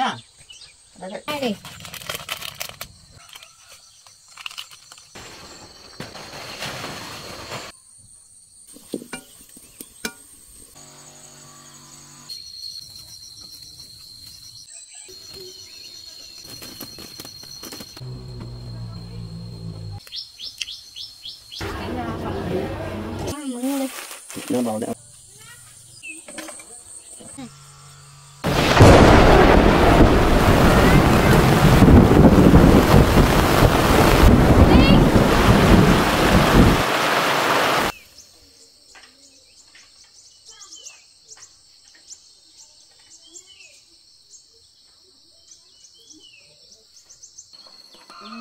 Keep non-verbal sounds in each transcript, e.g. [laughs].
Thế nhá. Đấy, đấy. Đây đi. Mừng đi. Nó bảo đã.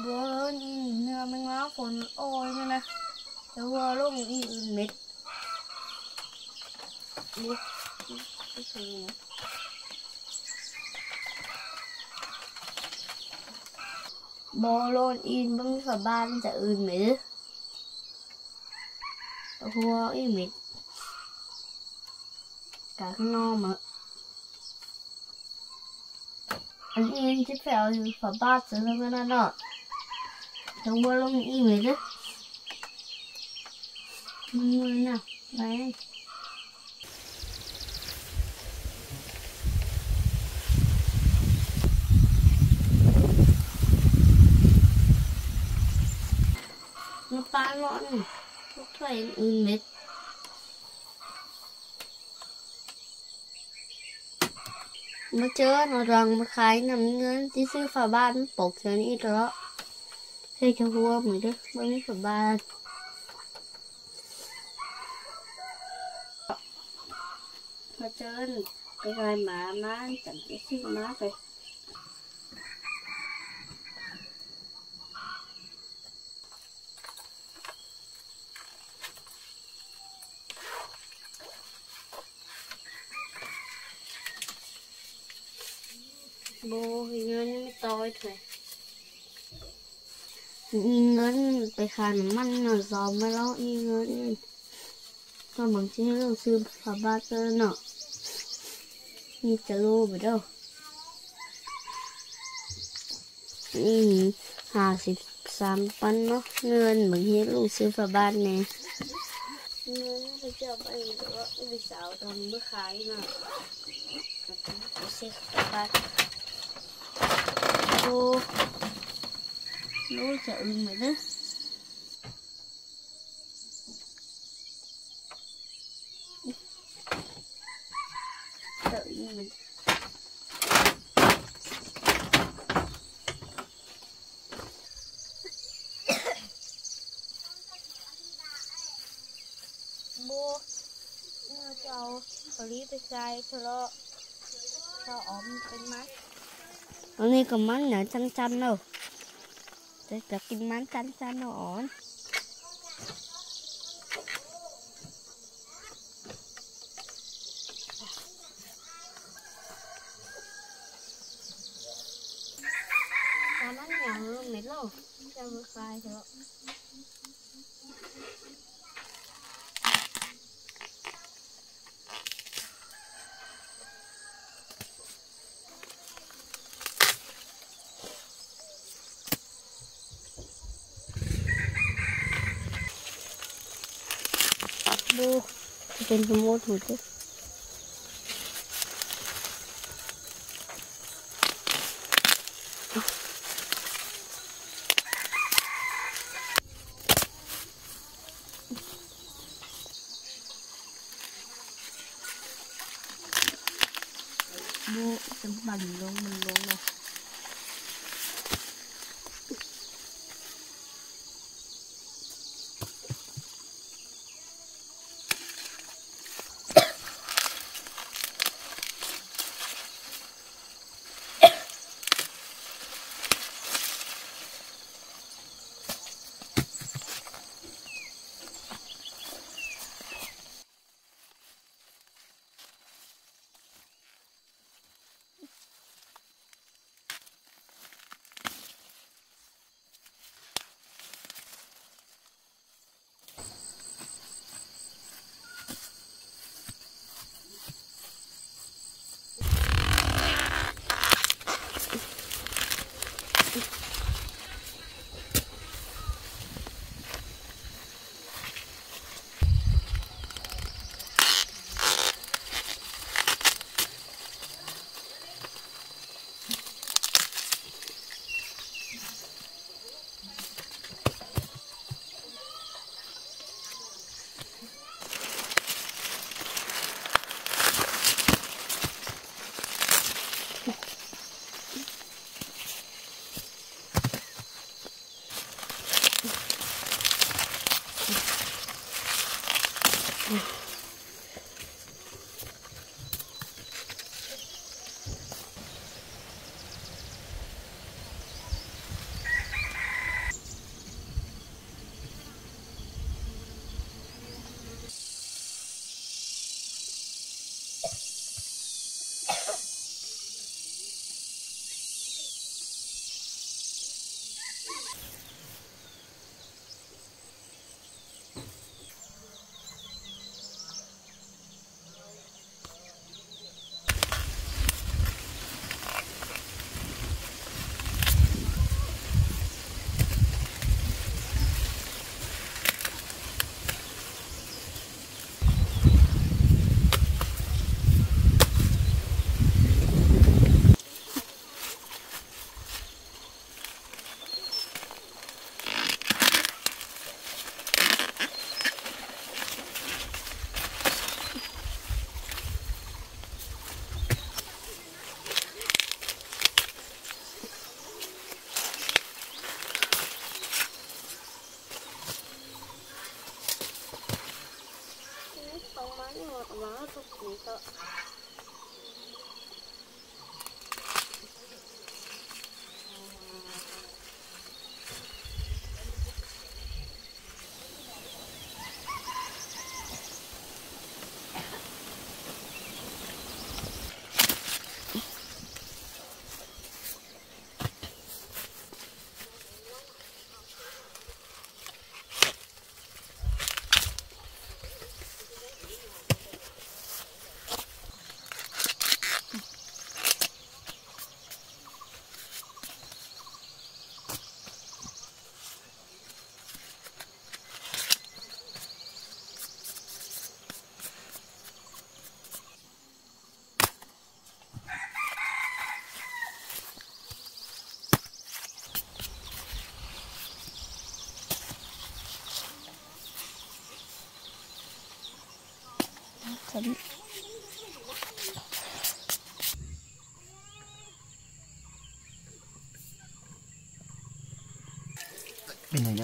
Bữa nhìn nửa mình ngó phồn ôi nha nè. Thế vừa lúc đi mệt đi bò lon in bưng phở ban bên sẽ ưn mỉ hua ý mịt cả cái no mà. Anh yên chứ phèo thì phở ba sửa hơn cái nó trong bò lon ý mịt á mua nào đấy น้ำปลาร้อนทุกถ้วยอื่นเม็ดมาเจอหนอรังมาขายนำเงินที่ซื้อฝาบ้านปกเขียนอีกแล้วเฮ้ยจะหัวเหมือนเดิมไม่มีฝาบ้านมาเจอไปไกลหมามาจังที่ซื้อมาไป chưa cái gai má má chẳng cái gì má vậy bố thì ngân mới tối thôi ngân ไปขายน้ำมันน่ะซอมมาแล้วอีเงินก็บางทีเราซื้อฝาบาเตอร์เนาะนี่จะรู้ไปด้วยนี่ห้าสิบสามปันเนาะเงินบางทีลูกซื้อฝาบาทเนี่ยเงินไปเจ้าไปแล้วไปสาวทำเมื่อขายเนาะไปซื้อฝาบาท cô lúa chợ mày đó. Tự mình mua cho clip sai cho lo, cho ổn cái mắt Ini kemana? Can-can lo. Jadi kemana can-can lo on. in the mold with it.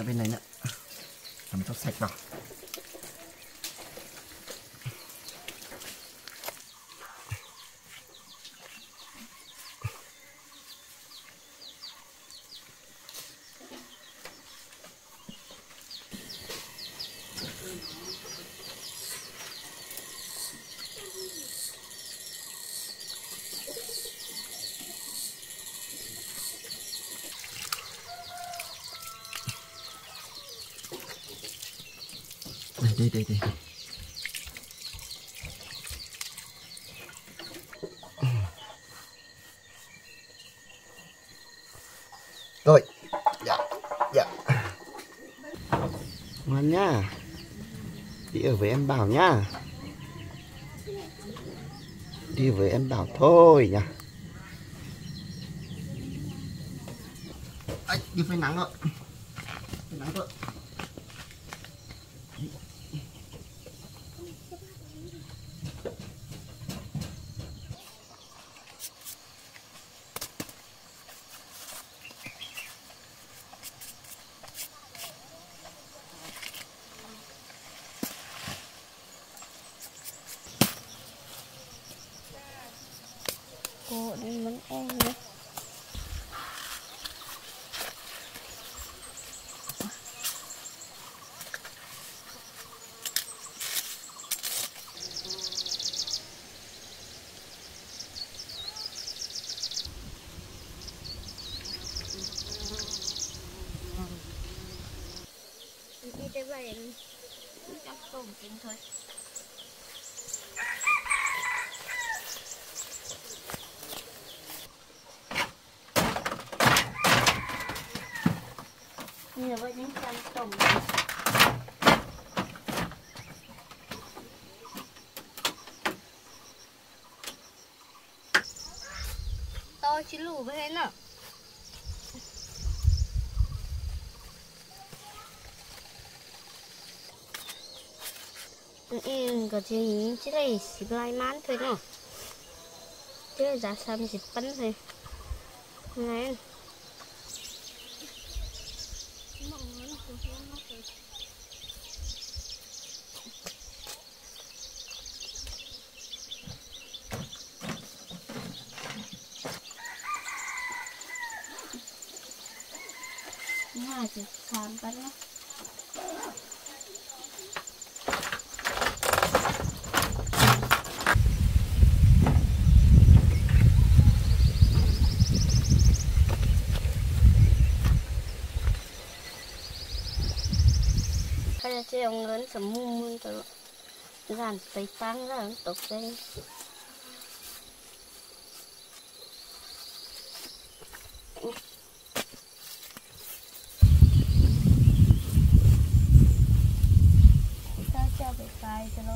Bên này bên này nữa. Làm cho sạch vào. Đây đây. Rồi. Dạ dạ. Ngoan nhá. Đi ở với em bảo nhá. Đi với em bảo thôi nhá. Đi phơi nắng rồi phơi nắng rồi chín chỉ lù với thế nào. Ừ, em có thể chỉ là xịt lại mán thôi nó chứ giá xăm xịt bắn thôi. Này chỉ xăm bắn nó thế ông lớn yung rin sa mumunto. Gan, tay pang lang, tokay. đây cho bị tay cho nó.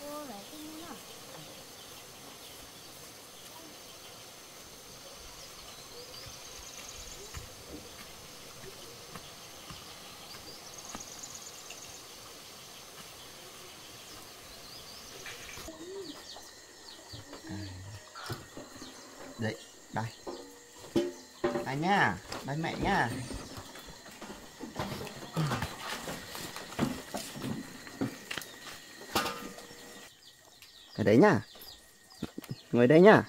Ô, lại cái nữa. đấy đây nhá nha mẹ nha. Ở đấy nhá ngồi đây nhá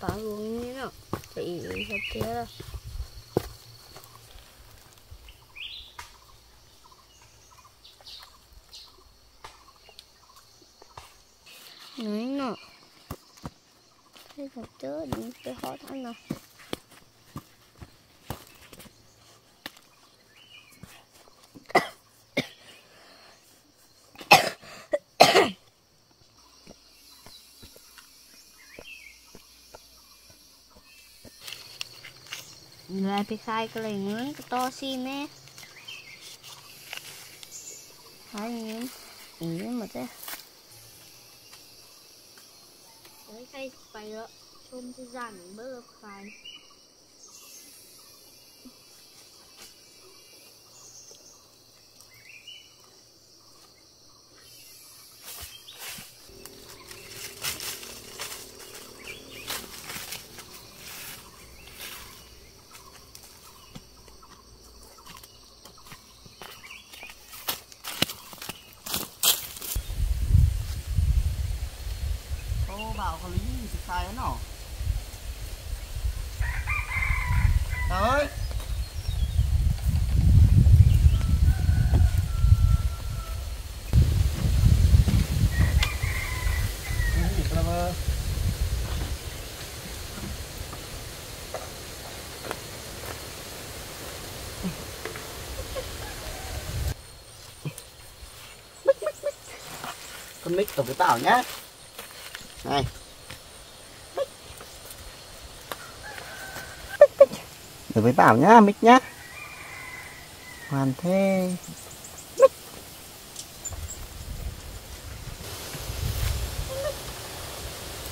把龙鱼呢，被它跌了。nữa nó thấy còn chứa những cái hố đó nào to xin nè hai ngưỡng ý mà thế đấy khai phải đó chôm cái dàn bơ khai Ô bảo có lý sự sai nó Tới con mic tổng cái tảo nhá. Này. Đối với bảo nhá mít nhá. Hoàn thế.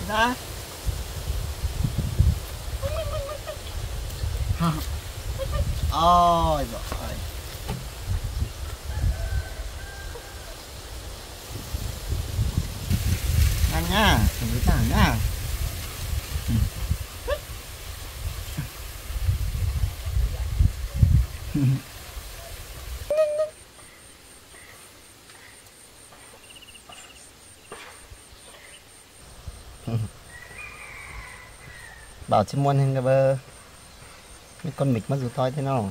Ra ôi giời ăn nhá cùng với tảng nhá bảo chim muôn hình cái bơ. Mấy con mịch mất dù toi thế nào.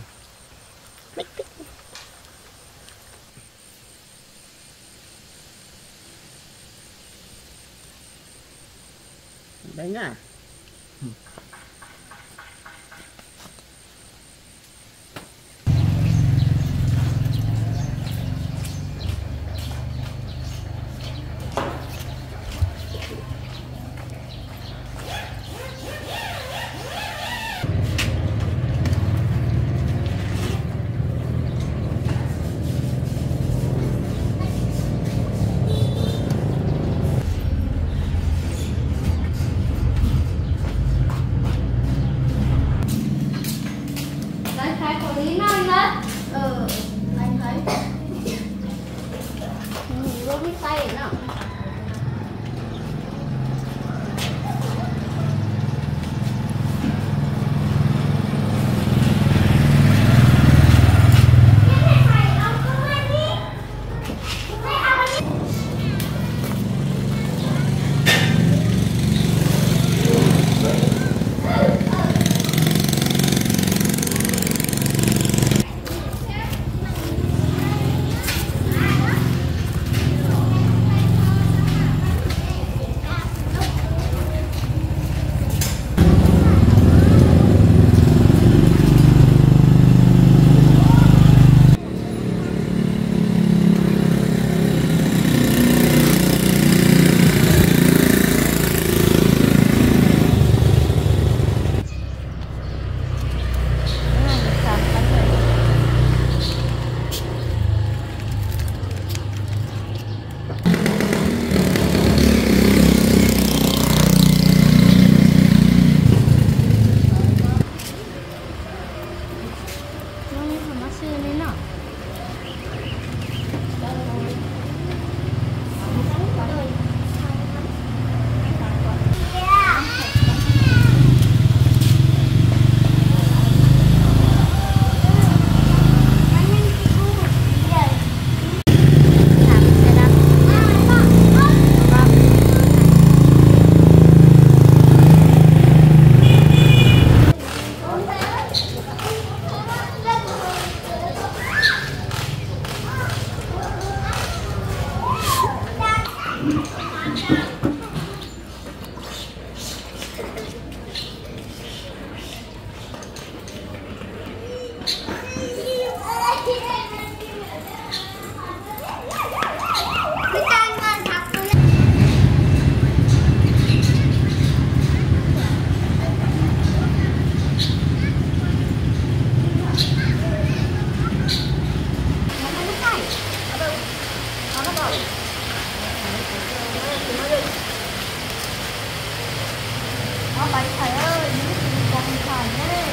có bánh thầy ơi những gì còn phải đây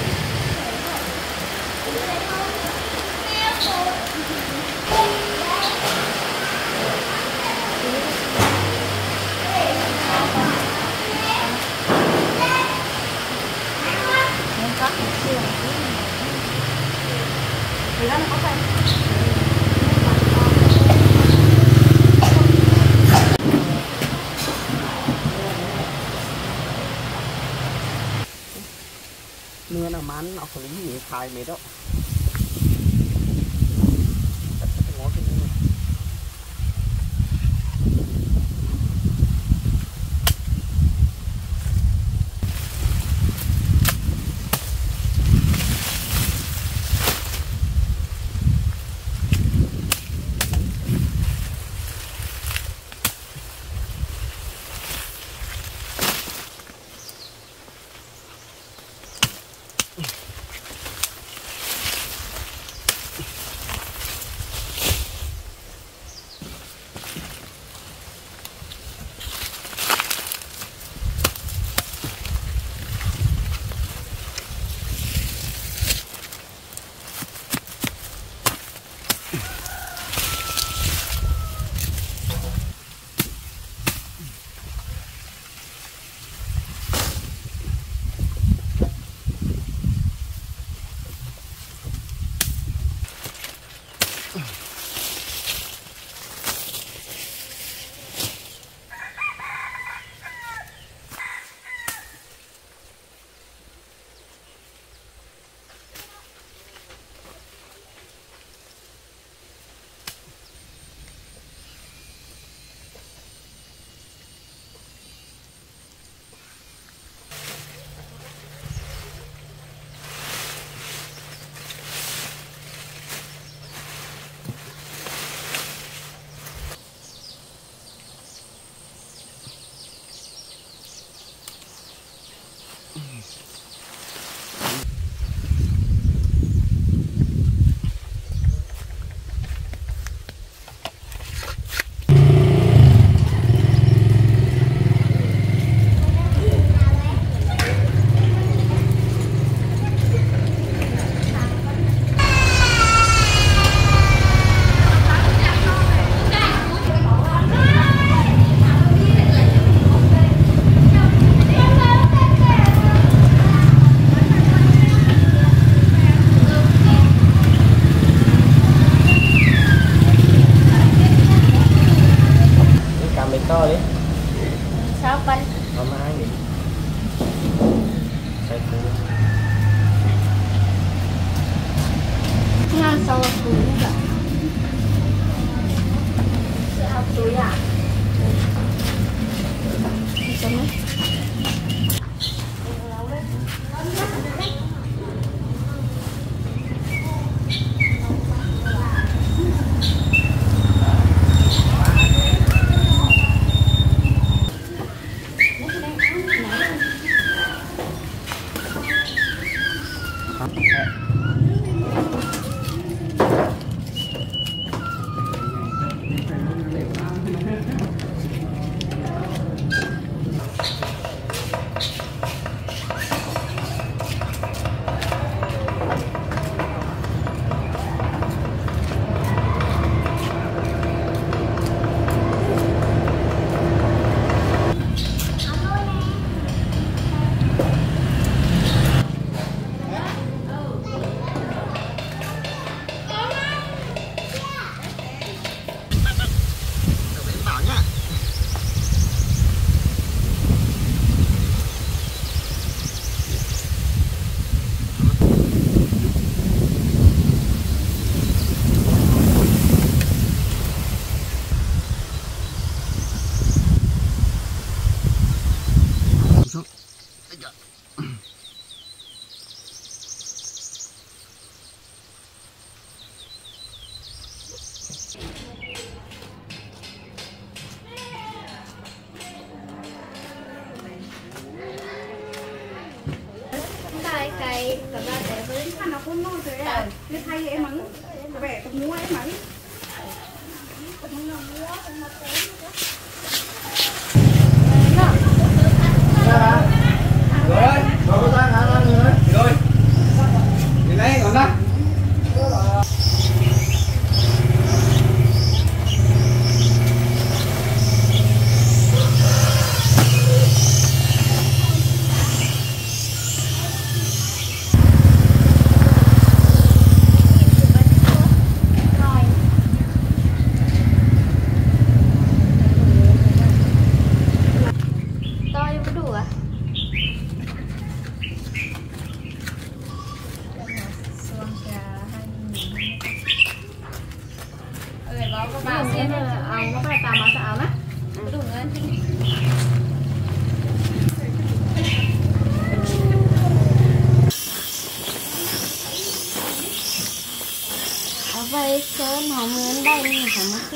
Thì đó là có อันเอาอนนี้ขายไม่ได้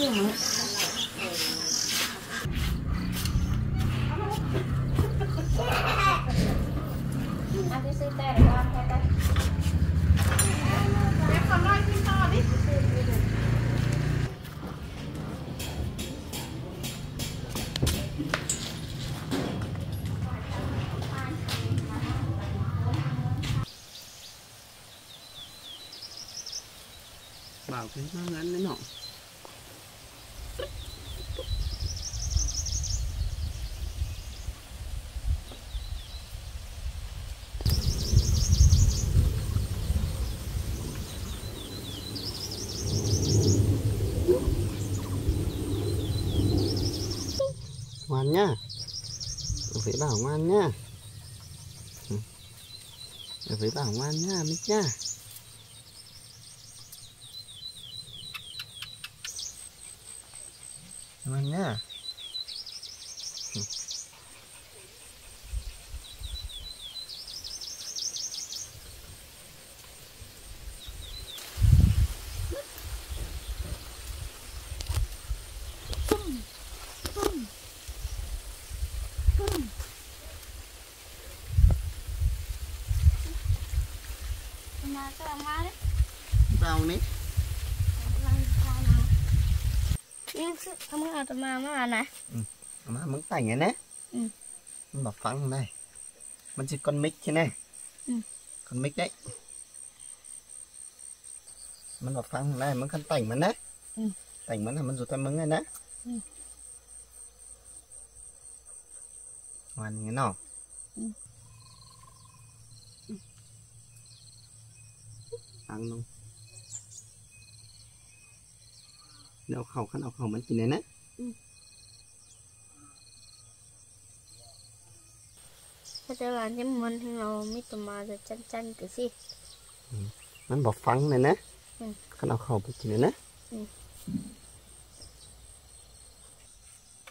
ข ngoan nhá. Phải bảo ngoan nhá. Ừ. phải bảo ngoan nhá mít nhá. Ngoan nhá Ừ. mà cái ông má đấy vào nè nhưng không có tụi mà mà nè mà muốn tảnh này nè Ừ. mình bảo phăng này mình chỉ con mic thế này Ừ. con mic đấy mình bảo phăng này mình cần tảnh mình đấy Ừ. tảnh mình là mình rút tay mứng này nè Ừ. ngoan cái nào Ừ. ăn luôn đau khẩu khăn đau khẩu mình chỉ này nè cái đó là cái mình thì nó mới tụi mà rồi chân chân cái gì มันบอกฟังเลยนะ อืม ขันเอาเข้าไปกินเลยนะ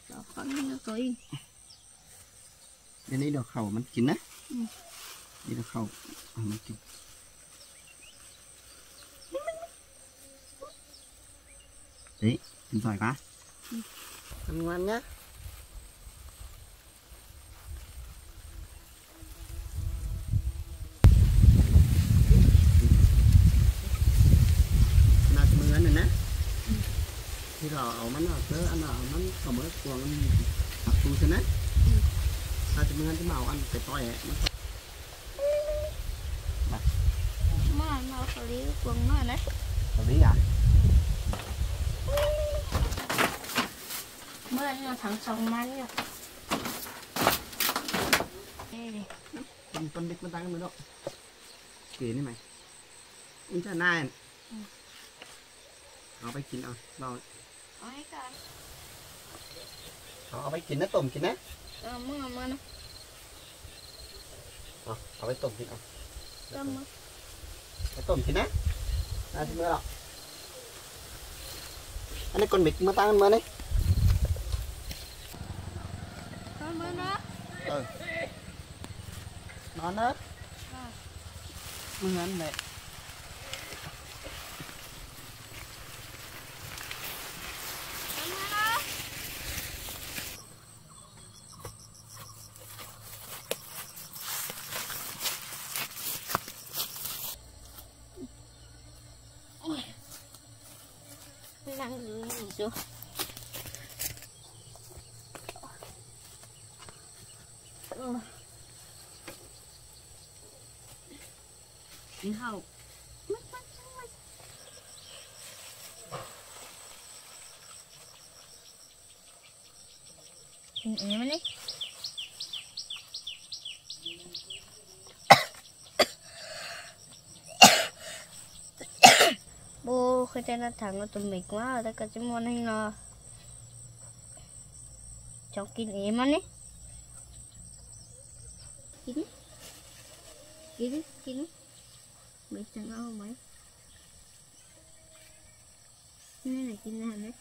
nó có nó tối เดี๋ยวนี้เดี๋ยวเขามันกินนะ อืม นี่เดี๋ยวเขาเอามันกินเฮ้ยกินสอยปะทำงานนะนา ใช่ไหมถ้าจะมือจะมาเอาอันไปต่อยมัน mà nó có lý quần nó đấy เขาดีอ่ะ mưa nó thằng sông mắn nha Đây này. มันต้นเล็กมันตั้งกันไม่ได้เก๋นี่ไหมมันจะน่า เอาไปกินนะต้มกินนะเอามึงเอามานะเอาเอาไปต้มกินเอาต้มมั้ต้มกินนะนาทีเมื่อหรอกอันนี้คนบิดมาตั้งมาเนี่ยนอนนะนอนนะเหมือนเลย Ini ini. [coughs] Bố khi tên nó thẳng nó tụi mình quá rồi tất cả chúng môn hay là cháu kín em ăn ấy kín. Đi kín kín. Đi mấy chẳng không mấy cái này này kín này đấy.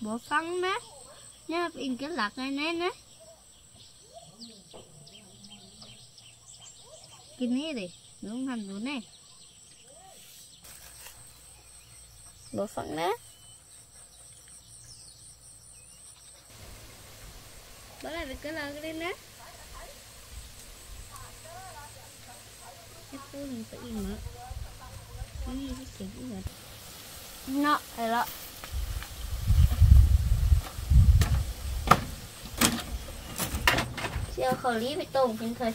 Bố phăng đấy nhá in cái lạc này nè nè. Cái này đi đúng hành đúng nè. Bộ phăng nè. Bữa lại cái lạc đi nè. Cái cô mình phải im mở cái gì cái kiểu gì nó rồi đó Siêu khẩu lý với tổn trên thôi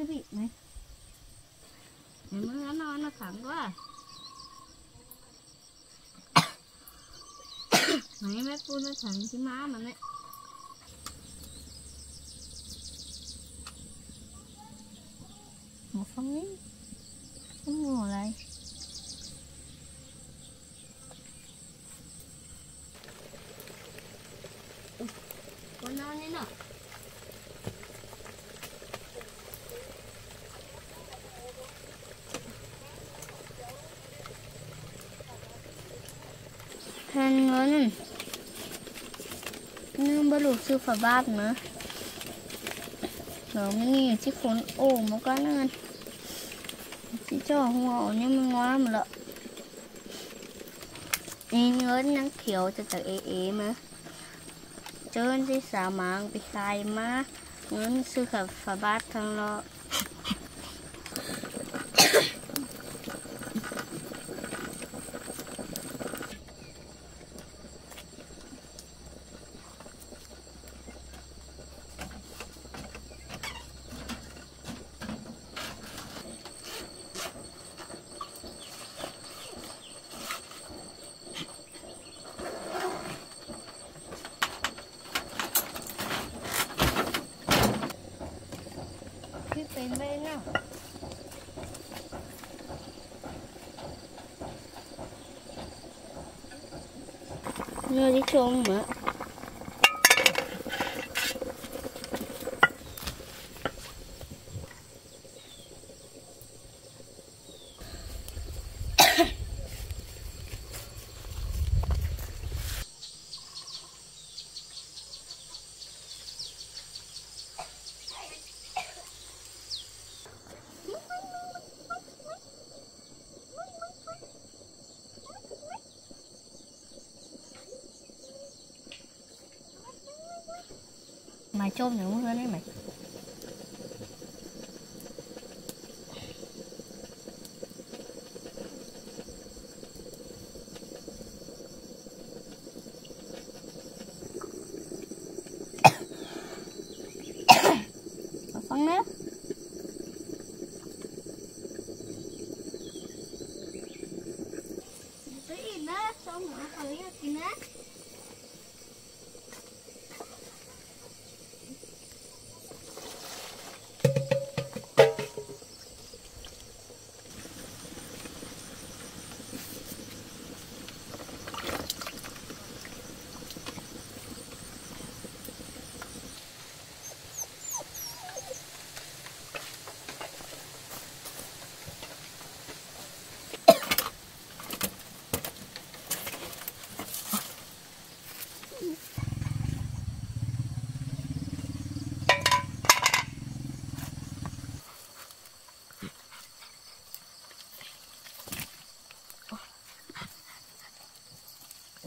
nó cái vị này Mày mới nó nó thẳng quá à. [coughs] Mày mấy cô nó thẳng cái má mà đấy một phong miếng không ngồi lại con non đấy nè Hàng ngon nhưng phá bát nữa Rồi mới nghe chiếc khốn ổ một cái nữa Chỉ cho hoa nhưng mà lắm lợ. Nhìn nhớ nắng kiểu cho chắc ế ế mà. Trơn thì xả mạng bị khai mà Ngân sư khả phá bát thằng lo tên đây nào Nhớ đi trông mà Mày chôm nữa hơn đấy mày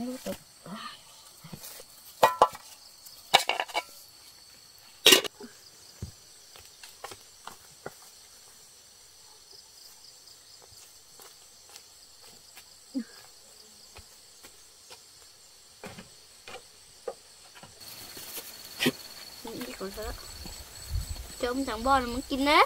cũng tục Những cái còn sữa Trông thằng bò nó muốn kín á.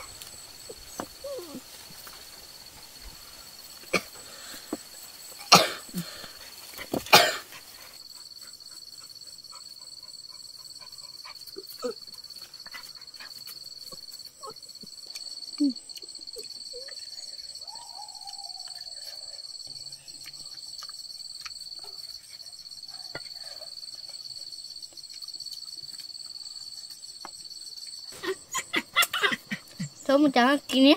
Đấy một chẳng kín nhé.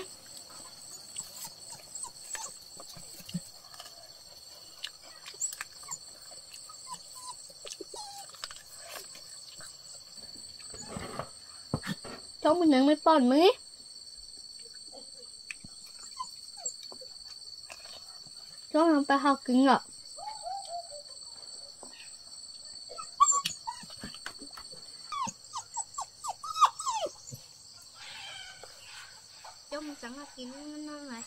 Chôm mình nâng mới pon mới. Chôm không phải học kín ngọ chôm chẳng là kín nó này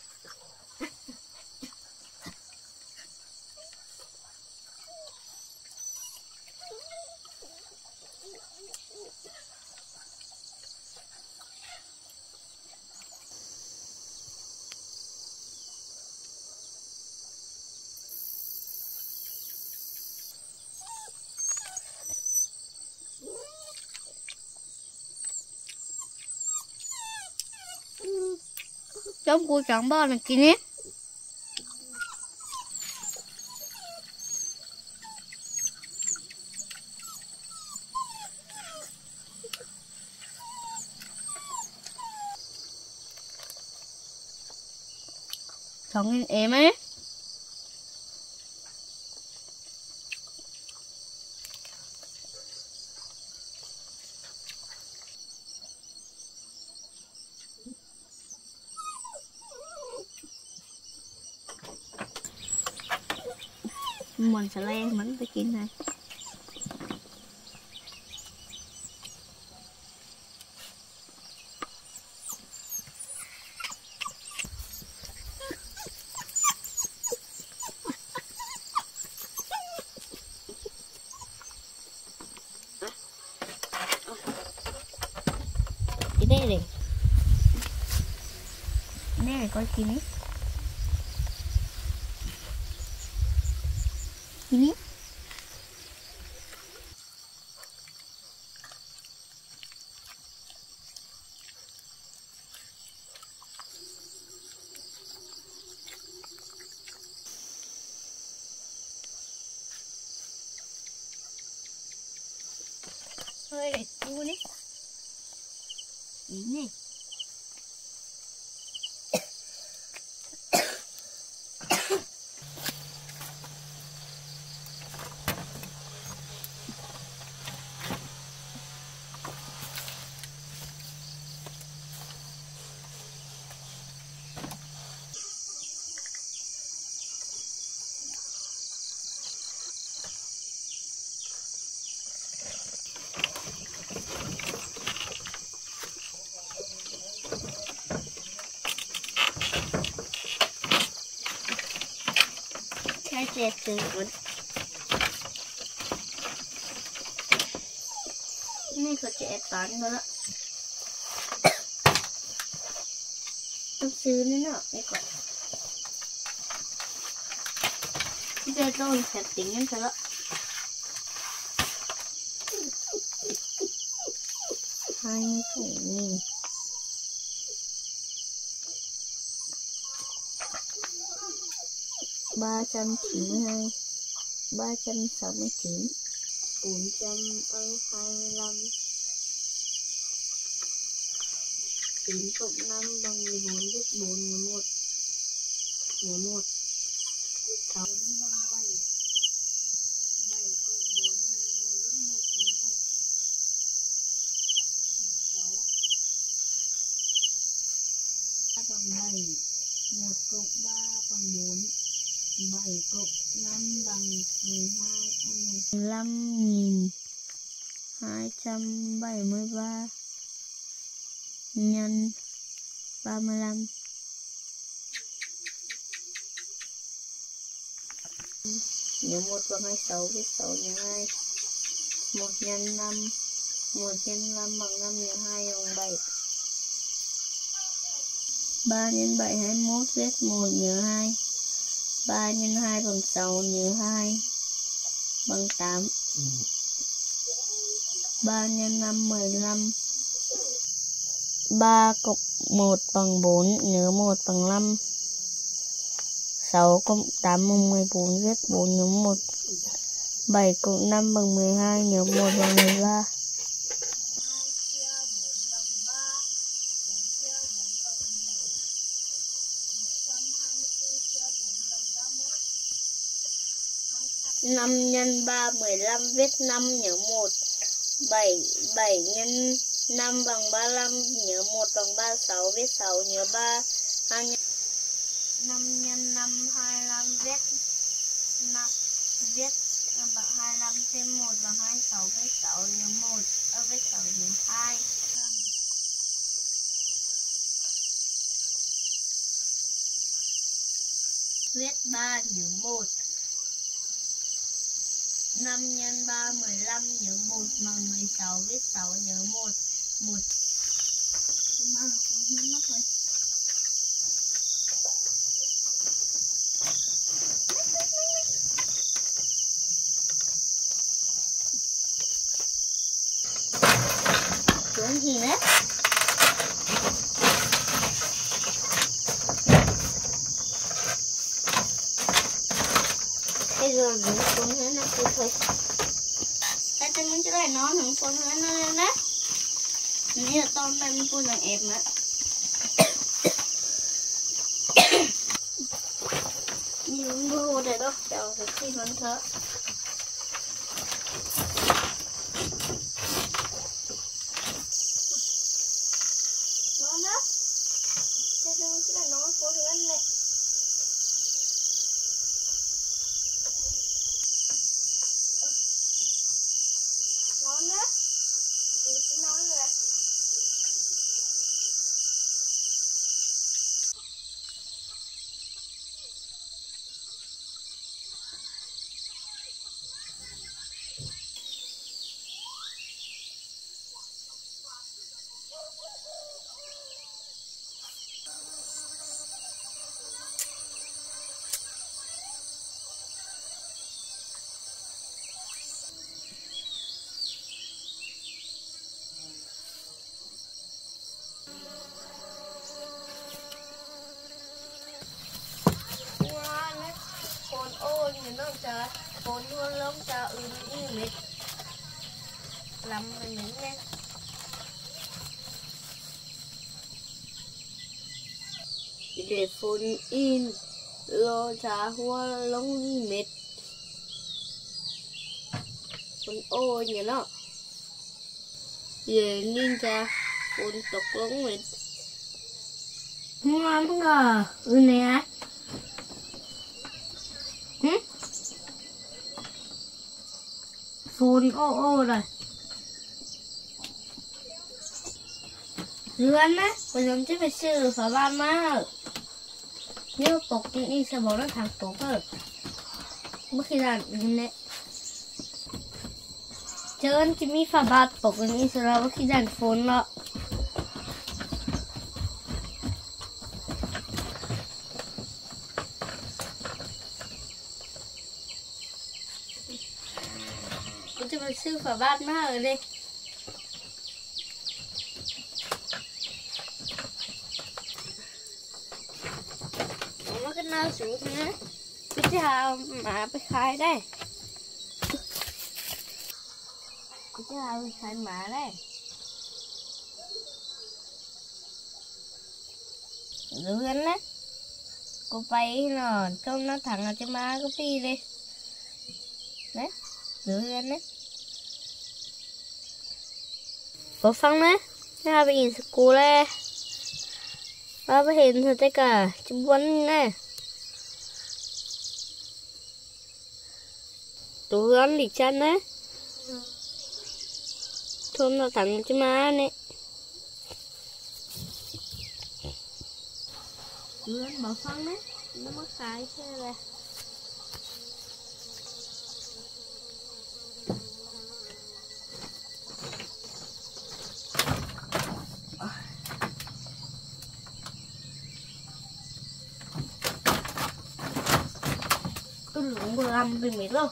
chôm của chẳng bò là kín nhé Sống em ấy. Mình sẽ len mình phải kín này. Cái đây này đây này coi kín เจอคนนี่ก็จะแอดปานก็ละต้องซื้อนี่เนาะไอ้ก่อนที่จะต้องแสบติ่งนั่นก็ละให้ถูนี่ 392 369 425 9 cộng 5 bằng 14 viết 4 nhớ 1 nhớ 1 6 bằng 7 7 cộng 4 là 11 viết 1 nhớ 1 6 3 bằng 7 1 cộng 3 bằng 4 bảy cộng năm bằng mười hai mười lăm nghìn hai trăm bảy mươi ba nhân ba mươi lăm. Nhớ một bằng hai sáu viết sáu nhớ hai. Một nhân năm, một nhân năm bằng năm nhớ hai bằng bảy. Ba nhân bảy hai mốt viết một nhớ hai ba nhân hai bằng sáu nhớ hai bằng tám. Ba nhân năm mười lăm. Ba cộng một bằng bốn nhớ một bằng năm. Sáu cộng tám bằng mười bốn viết bốn nhớ một. Bảy cộng năm bằng mười hai nhớ một bằng mười ba năm nhân ba mười lăm, viết năm nhớ một. Bảy bảy nhân năm bằng ba lăm, nhớ một bằng ba sáu, viết sáu, nhớ ba. Hai nhân năm nhân năm hai lăm, viết 5 viết năm bằng hai lăm, thêm một bằng hai sáu, viết sáu, nhớ một. Ở viết sáu, nhớ hai. Viết ba, nhớ một. 5 x 3 15 nhớ 1 bằng 16 viết 6 nhớ 1 1 Mà con hiến mất rồi Xuống gì đấy Bây giờ mình xuống thế này thôi thôi Tại tôi muốn cho lại nó thằng con nó nó lên đấy Này là tôm đây mình con thằng em nữa Nhưng mưa đây đó Chào thật khi vẫn thở Nó đó Thế tôi muốn cho lại nó con thằng này ngon đó mình sẽ nói rồi Ngoan Con ôi nhìn nó chờ Con luôn lông chờ ừ như mệt Lắm mình nhìn nha Để phun in Trà hoa lông mệt Con ôi nhìn nó. Về ninja Phun tục lông mệt Ngoan ngờ? Ừ nè? Phun ô ô rồi. Duyên á, bây giờ chứ phải xử phải ban mà nếu bọc thì đi sẽ bỏ nó thẳng tổ cơ bất khi là nhìn đấy chờ anh chỉ mi pha bát bọc anh đi sẽ là bất khi dàn phốn lọ Tôi sẽ ซื้อฝาบาทมาเลย 하나 주면 mà bị khai đây. 밑에 bị khai mà đây. Duyên đấy. Cô bay nó trông nó thẳng ở trên má cô pi đi Đấy Duyên đấy. Cô phong đấy. Nó là bị cô đấy, Ba bác hình thật tất cả. Chúng bắn đấy. tố hướng lịch chân đấy thôn nó thẳng chứ má nè hướng bỏ phân đấy. Nó mất tài thế là. Tôi lủng vừa ăn đừng mệt đâu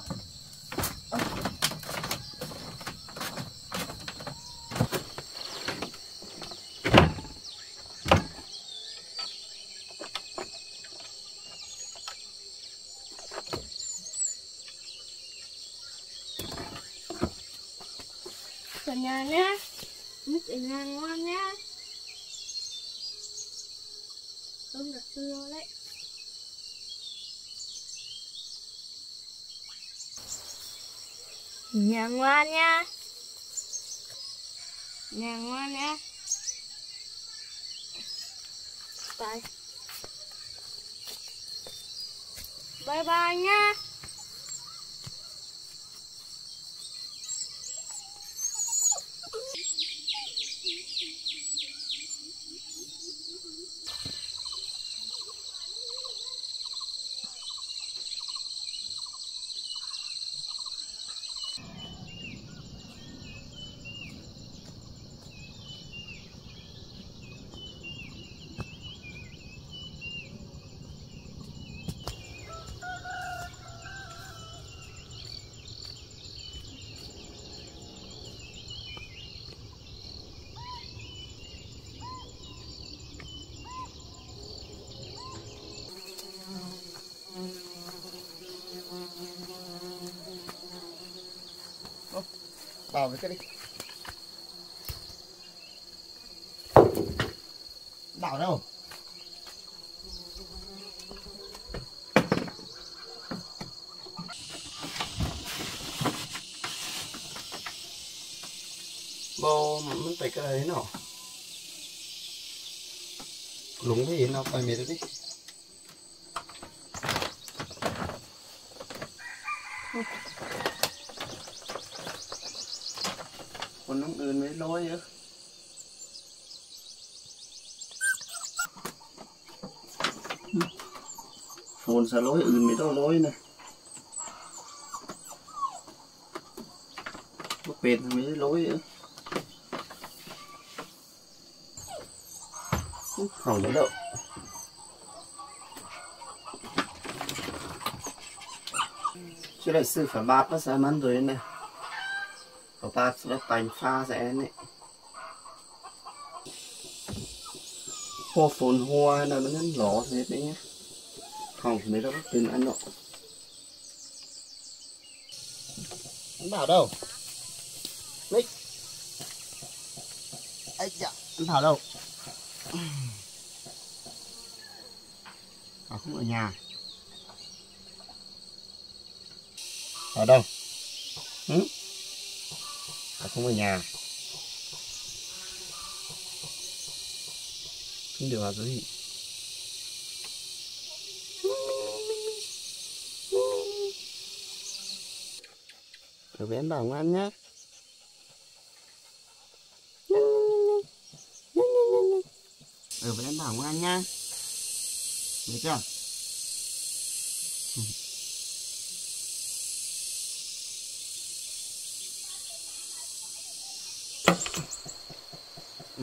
nhà nhé Mít ở nhà ngoan nhé tôm đặc thưa đấy. Nhà ngoan nha Nhà ngoan nha Bye Bye bye nha bảo với cái đi. Bảo đâu? Bò mình phải cái đấy nó lúng cái gì nó phải mệt đi còn น้ำ อื่นไม่ร้อยเยอะโฟนสะร้อยอื่นไม่ต้องร้อยนะบ่เป็ดไม่ได้ร้อยเยอะhỏng đấy đâu chứ lại sư phải bát nó sẽ mắn rồi này เขาตาแล้วไปฟ้าแสนเนี่ยพ ក៏ប៉ាស្រុកបាញ់ហ្វាសអែននេះហួហ្វូនហួនៅនឹងឡោស្នេហ៍នេះថងនេះទៅពីអនុ Anh bảo đâu? Nick Ây dạ, anh bảo đâu? à không ở nhà Thảo đâu? Không ở nhà. Không được vào gì rồi bé bảo ngoan nhá. Rồi bé bảo ngoan nhá. Được chưa?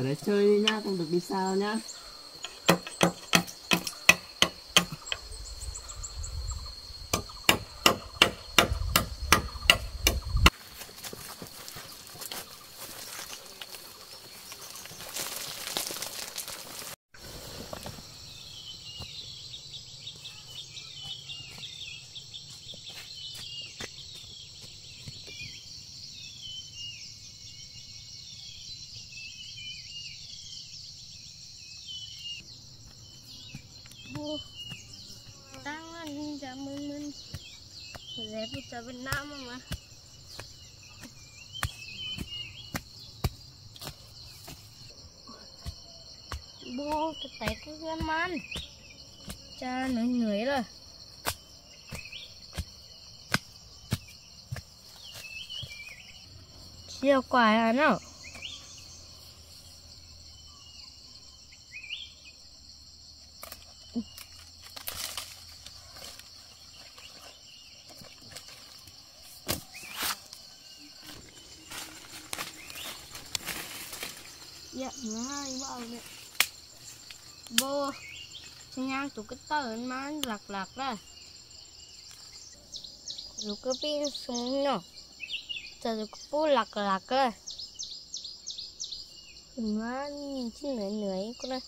Ở đấy chơi đi nhá không được đi xa đâu nhá Bố Đang là ninja mừng mừng Dẹp một tờ Việt Nam mà mà Bố cái tay cái Cha nó người rồi Siêu quả à nào Dạ, nó hai bao nè Bố Chị nhang tụi lên tờ mà lạc lạc ra rồi cứ pin xuống nhỏ giờ rồi cứ bù lạc lạc ra, má nhìn chứ nửa nửa ấy con ơi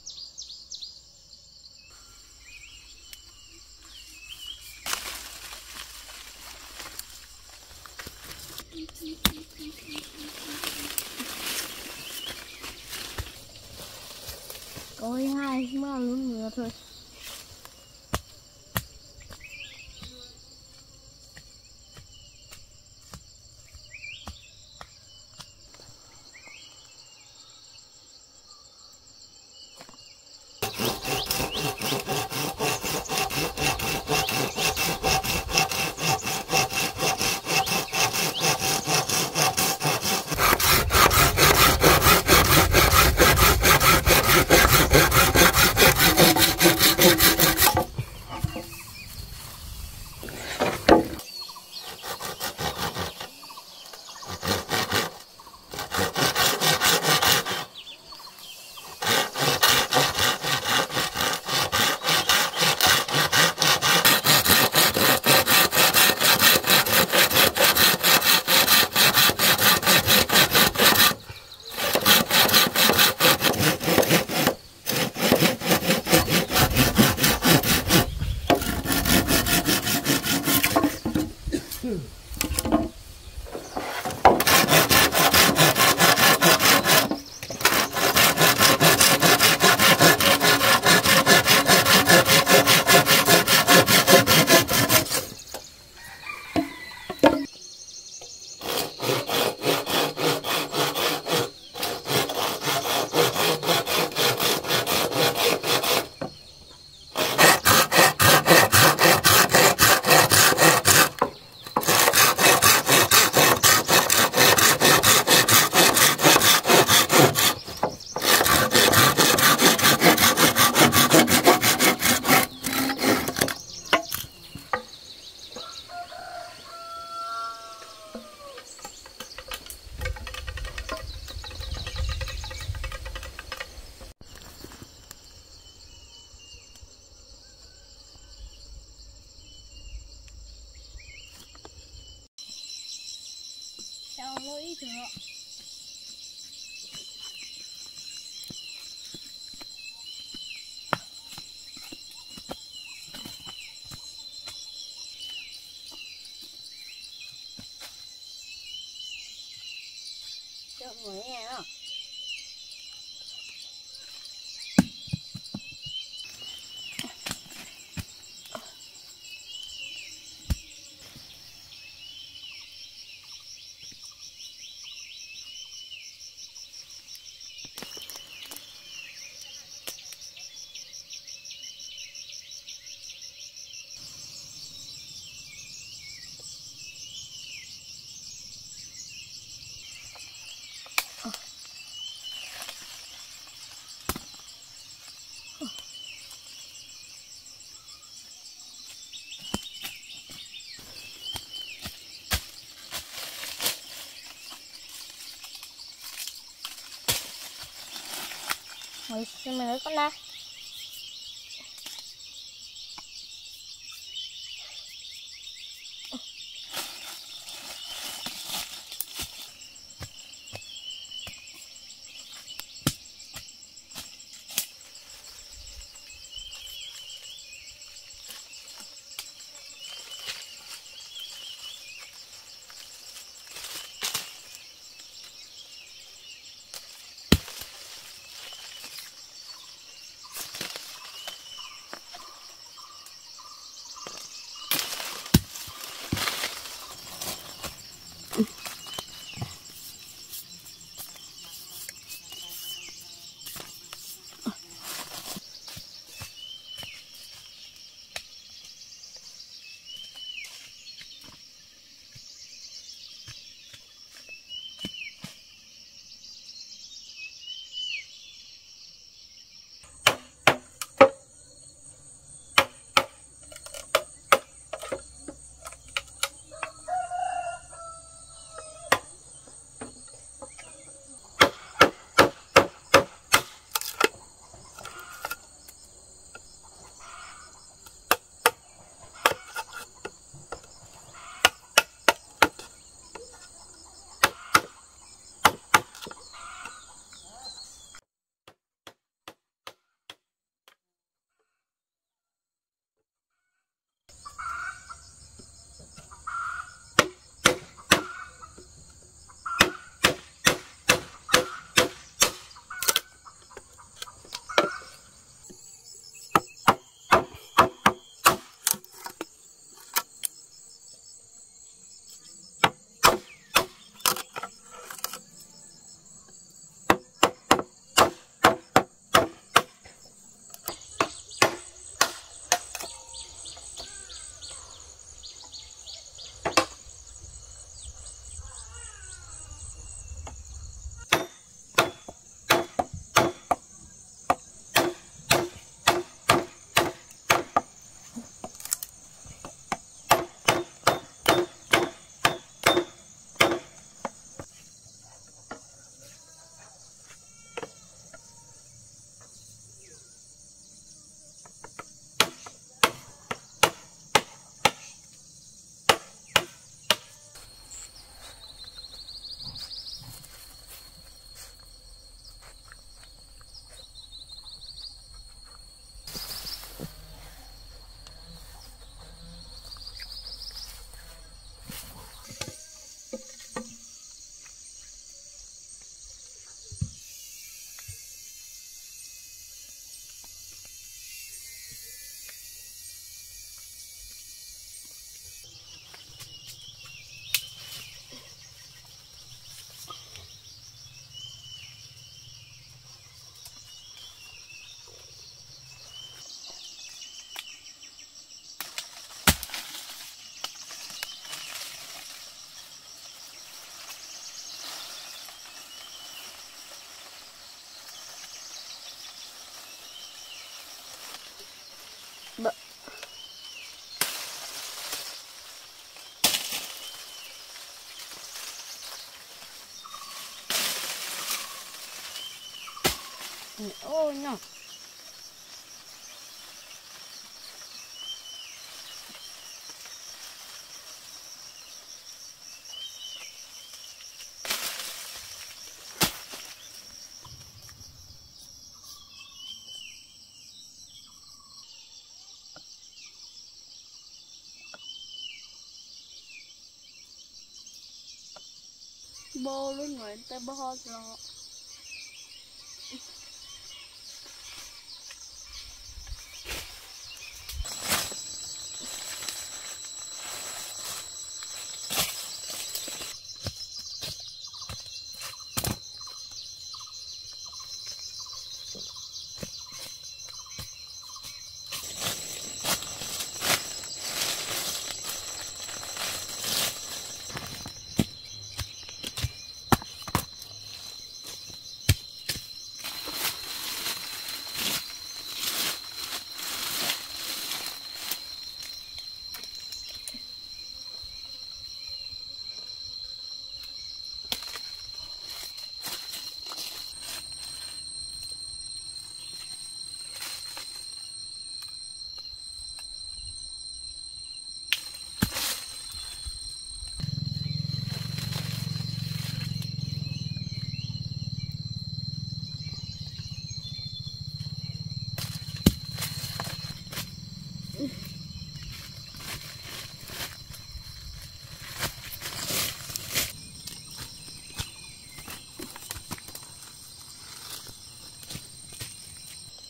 Mình, mình lấy con đây ô nhỏ bô luôn người ta bò rồi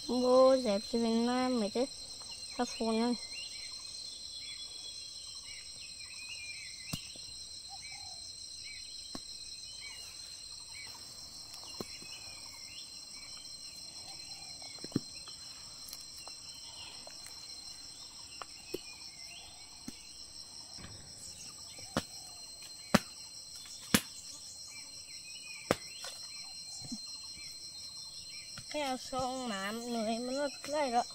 bố dẹp cho mình mai mày chứ sắp phun anh เอาซองหนามหน่อยมันลดไล้แล้ว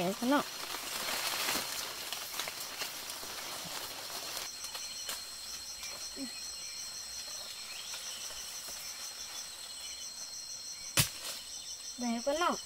cái cho mình mà mày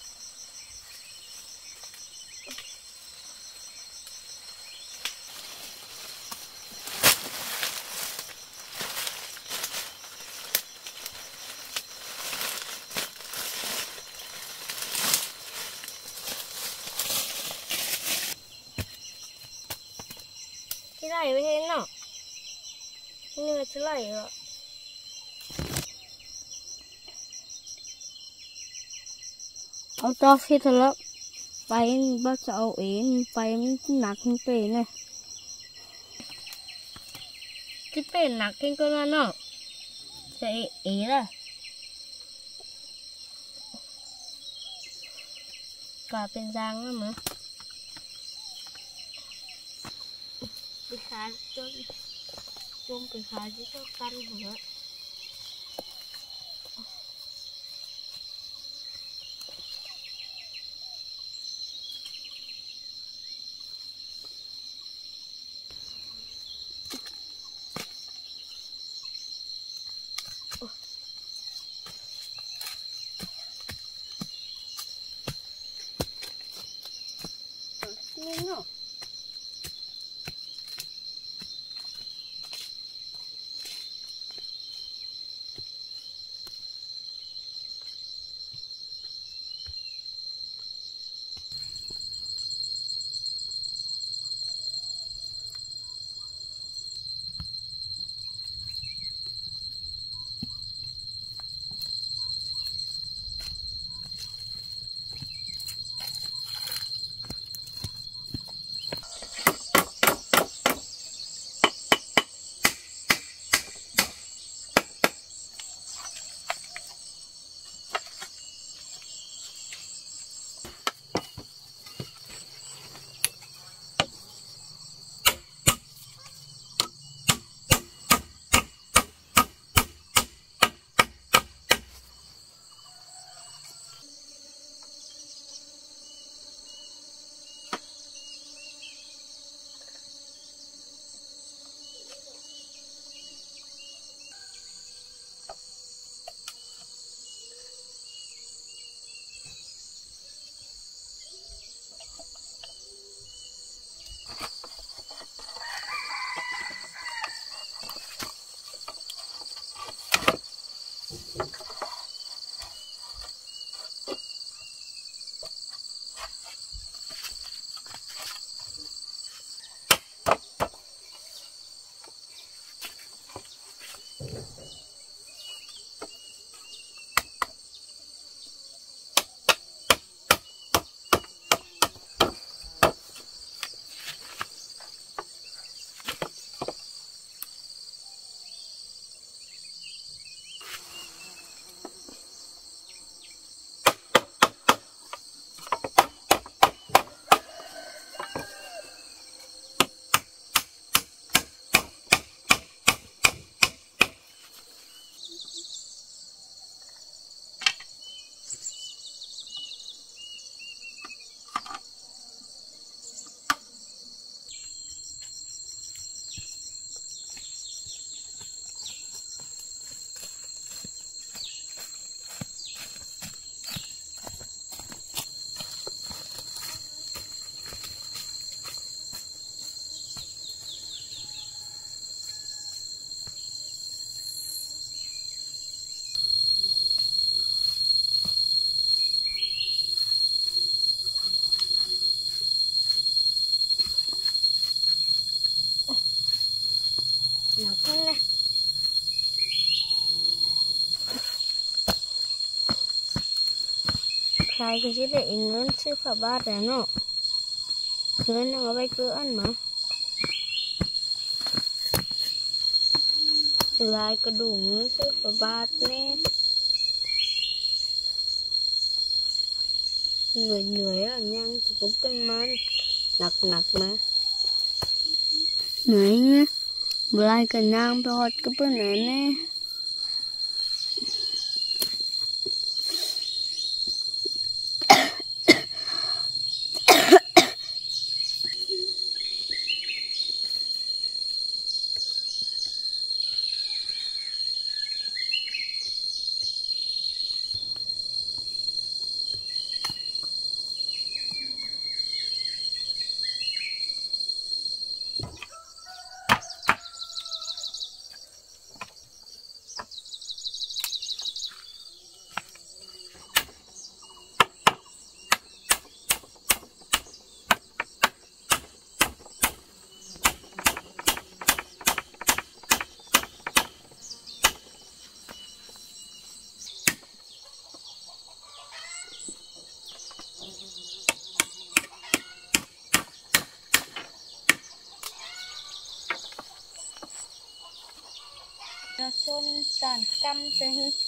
không theo xong mà người mình nó lấy rồi bẻ cái nó bẻ cái nó cái này mới thế nào nhưng mà cái này ạ เอาจอคิดแล้วไปบ้าจะเอาเองไปมันหนักมันเป็นไงที่เป็นหนักขึ้นก็นั่นเนาะจะเอเอละกลายเป็นจางแล้วมั้ง cara todo como que faz isso para o banco con nè. Khai cái gì để ngân sư phá ba ra nó người nó bay cứ ăn mà. Lại cái đủ ngân sư phá ba nè. Người người là nhăn cũng cân man. Nặng nặng mà. Người บลายกันนางไปหอดกับเพื่อนไหนแน่ ตอ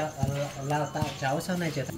cháu lao tạo cháu sau này trở thành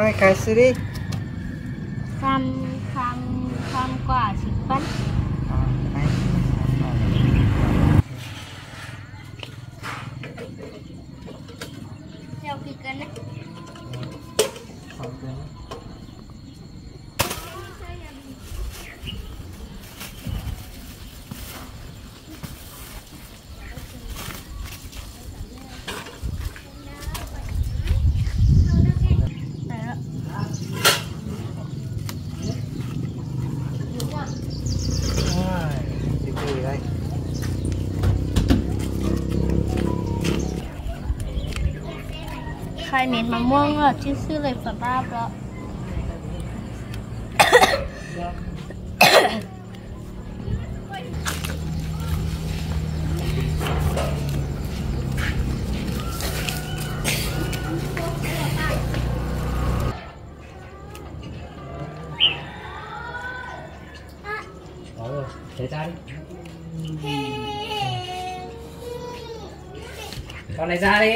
ngoài cái gì ายเม็ดมะม่วงแบบชื่อๆเลยสภาพแล้วเดี๋ยวจ้าดิตอนไหนจ้าดิ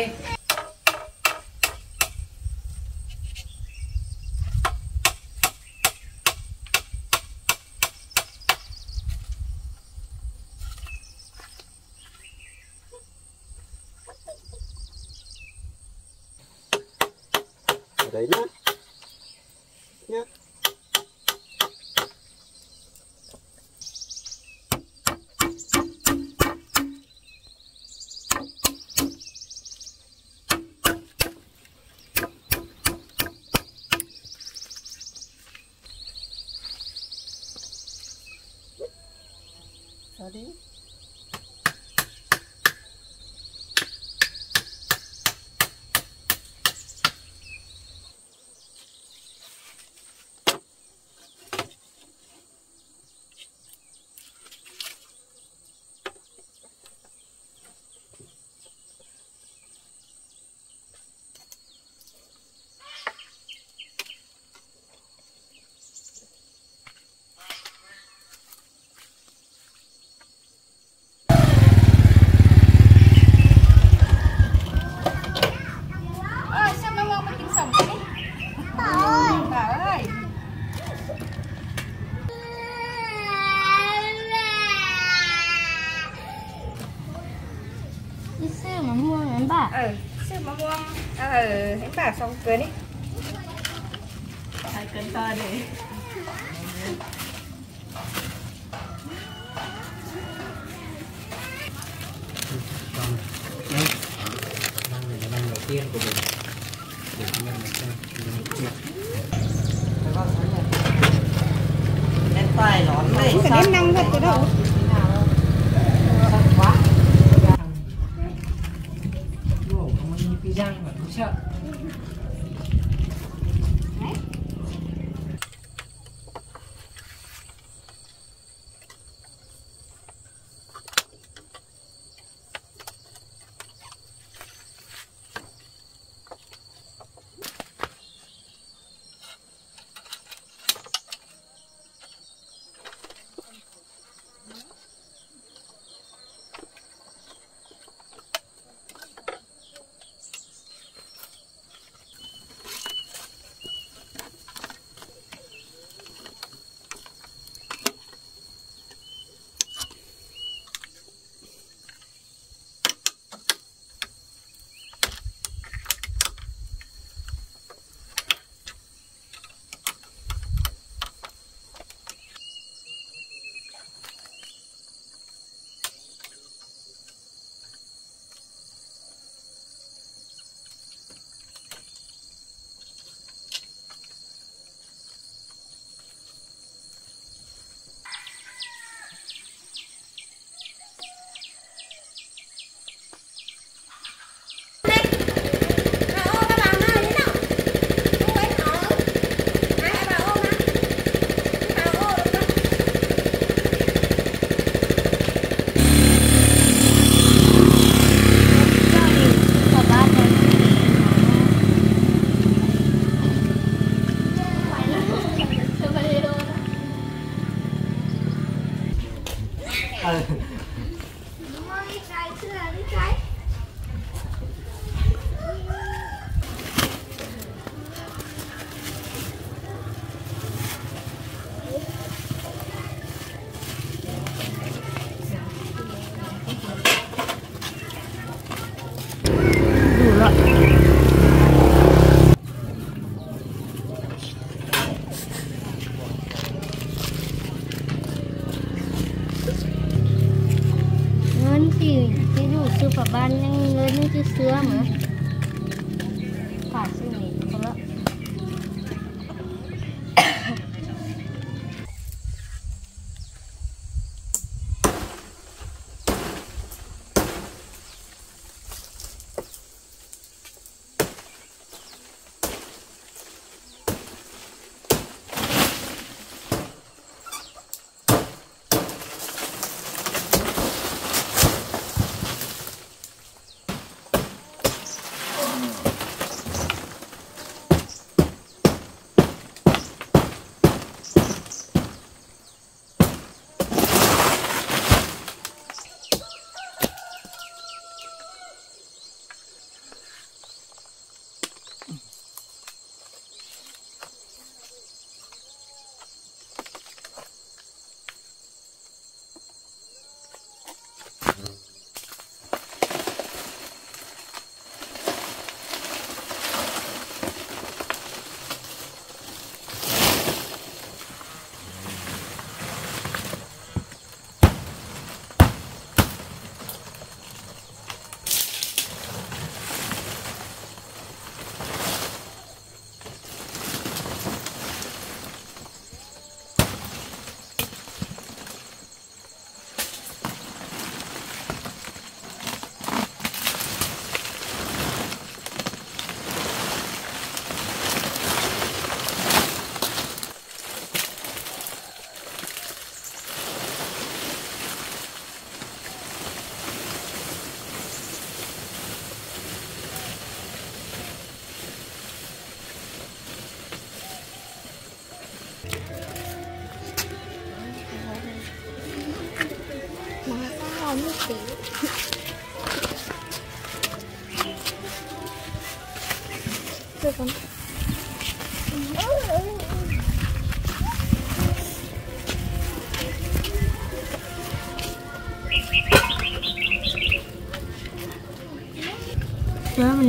hãy bà xong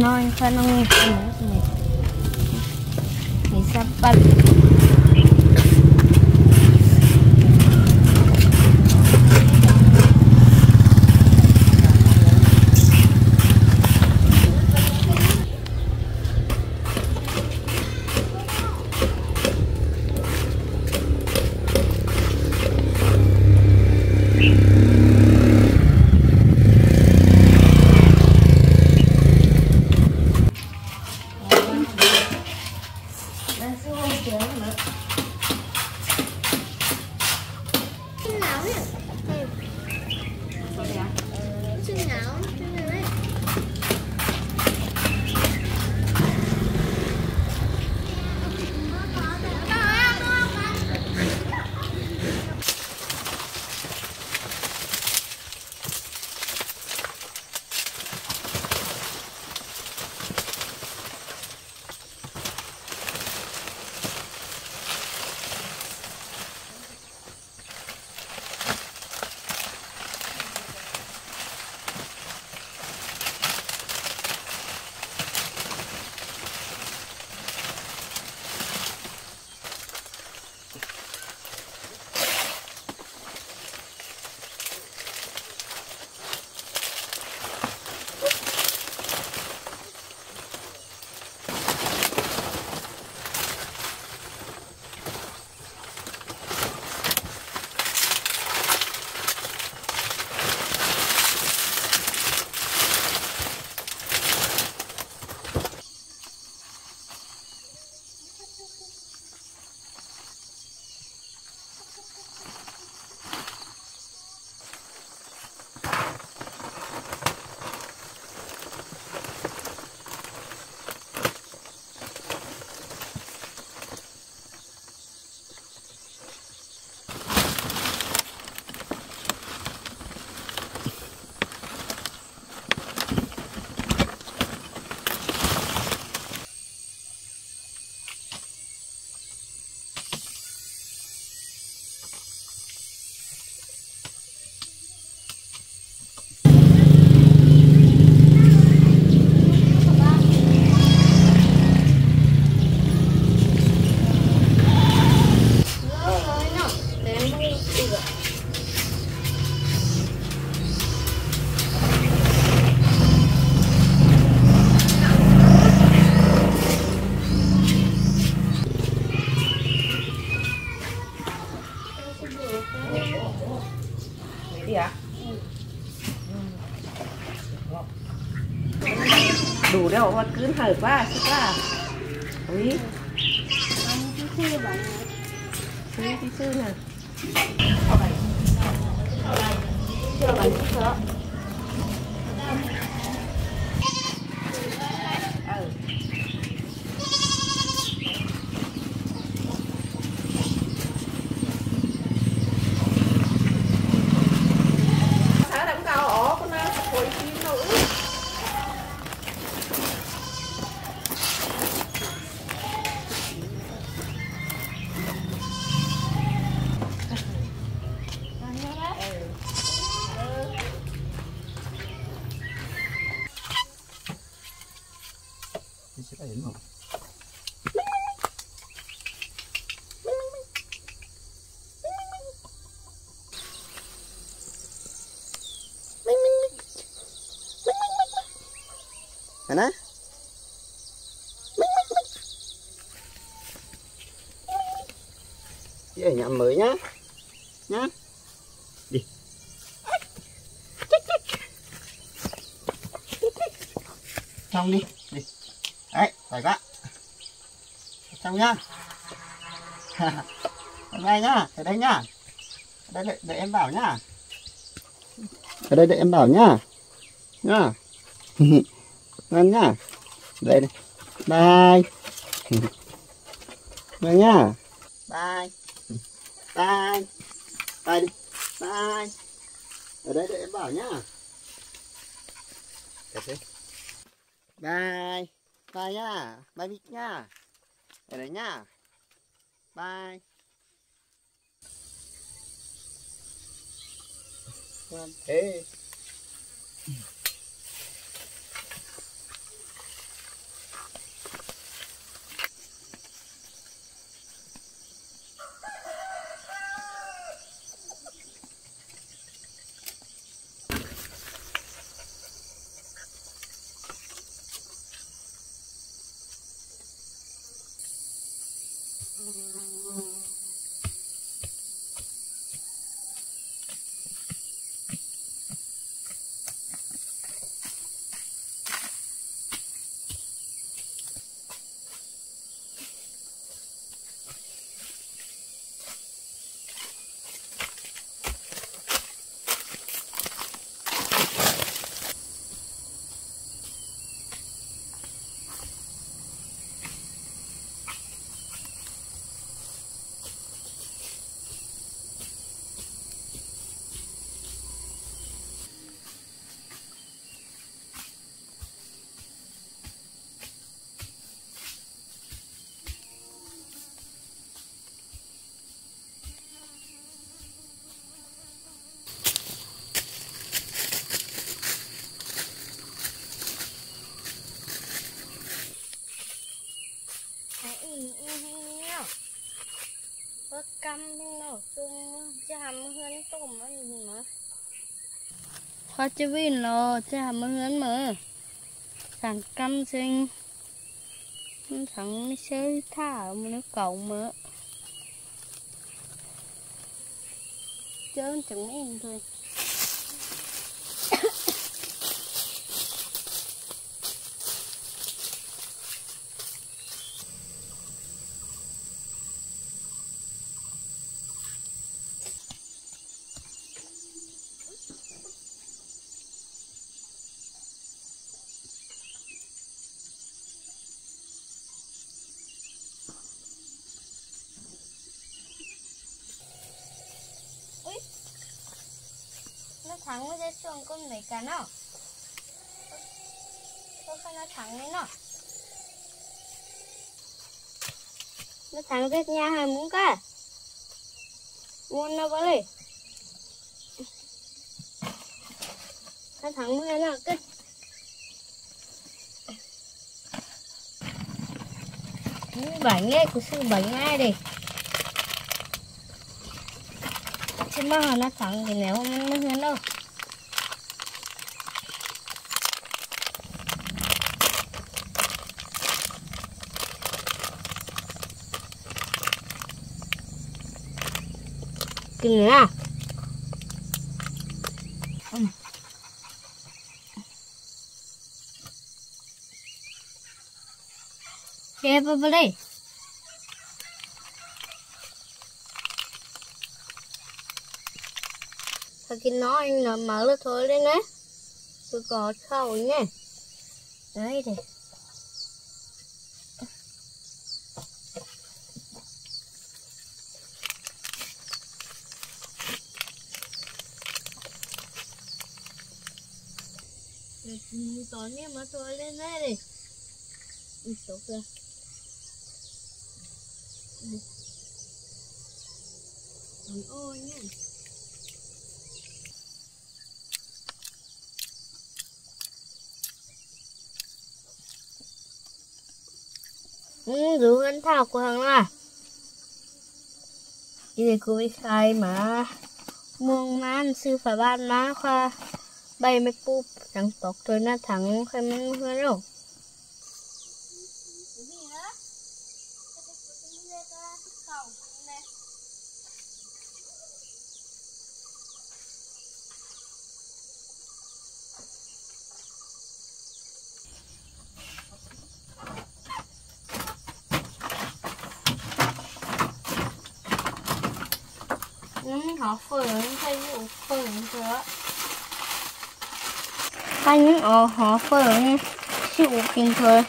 Nó mình nói sao đâu mà cứ hở quá sức quá ui ui tí sư nè Sáng đóng cao ổ con nó hồi chim đâu Thì sẽ phải đến một Hả ná? Vậy mới nhá. Nhá. Đi. Xong đi. Đi. Đấy, phải quá. Xong nhá. [laughs] Hôm nay nhá, ở đây nhá. Ở đây đợi, đợi em bảo nhá. Ở đây đợi em bảo nhá. Nhá. [laughs] Ngoan nhá. Đây đây Bye. [laughs] Nhá. Bye. Bye. Đi Bye. Ở đây để em bảo nhá. Bye. Bye nhá. Bye big nhá. Ở đây nhá. Bye. Thế Hãy in in nhau Có căm nó tung Chứ hàm hơn tôm nó nhìn mà Khoa chứ vin nó Chứ hàm hơn mà. Thằng cam sinh. Thằng nó chơi thả một nước cầu mà. Chớ chẳng in thôi nó thắng với cái xuồng con mấy cả nó có phải nó thắng đấy nó nó thắng cái nhà hai muốn cả muốn nó có đi nó thắng với nó cái bánh ấy của sư bánh ai đi chứ mà nó thắng thì nếu không nó hơn đâu kinh nữa à Ừ. Kẹp vào đây Thôi cái nó anh mở nó thôi đấy nè Tôi có khẩu nhé Đấy này. Tối nay lên đây đi Đi xuống kìa Còn ôi nhé Ừ, rủ ăn thảo của thằng là để cô bị khai mà. Muông ăn sư phải ban má khoa. ใบไม่ปุ๊บหลังตกโดยหน้าถังใครมึงเพื่อนเรา 他呢？哦，好，分呢，吃乌鸡腿。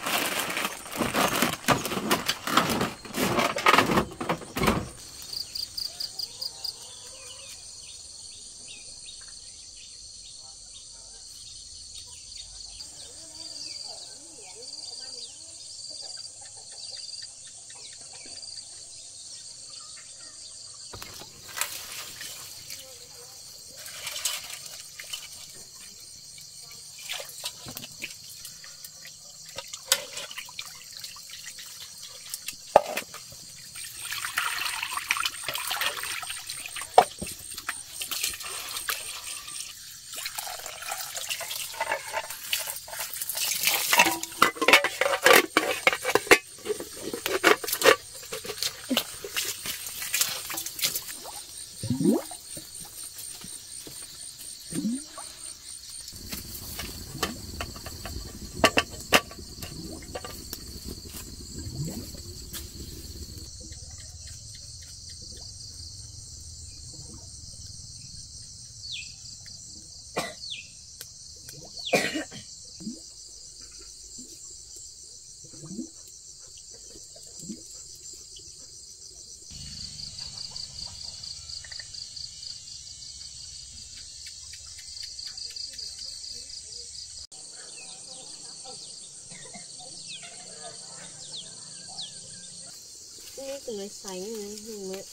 Từng người sánh người ที่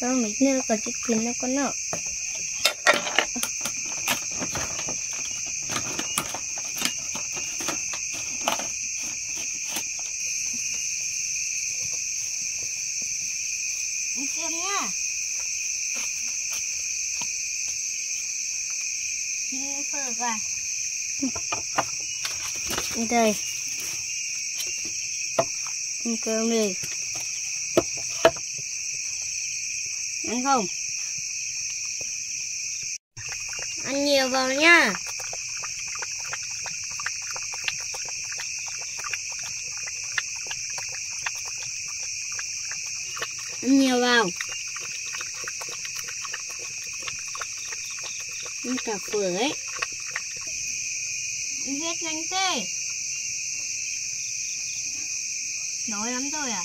con nỉ mít nữa còn chiếc kín nữa con nọ xem nha Đi phở qua đây. Ăn cơm đi. Ăn không? Ăn nhiều vào nha. Ăn nhiều vào. Ăn cả phở ấy. Ăn hết nhanh thế Nổi lắm rồi à.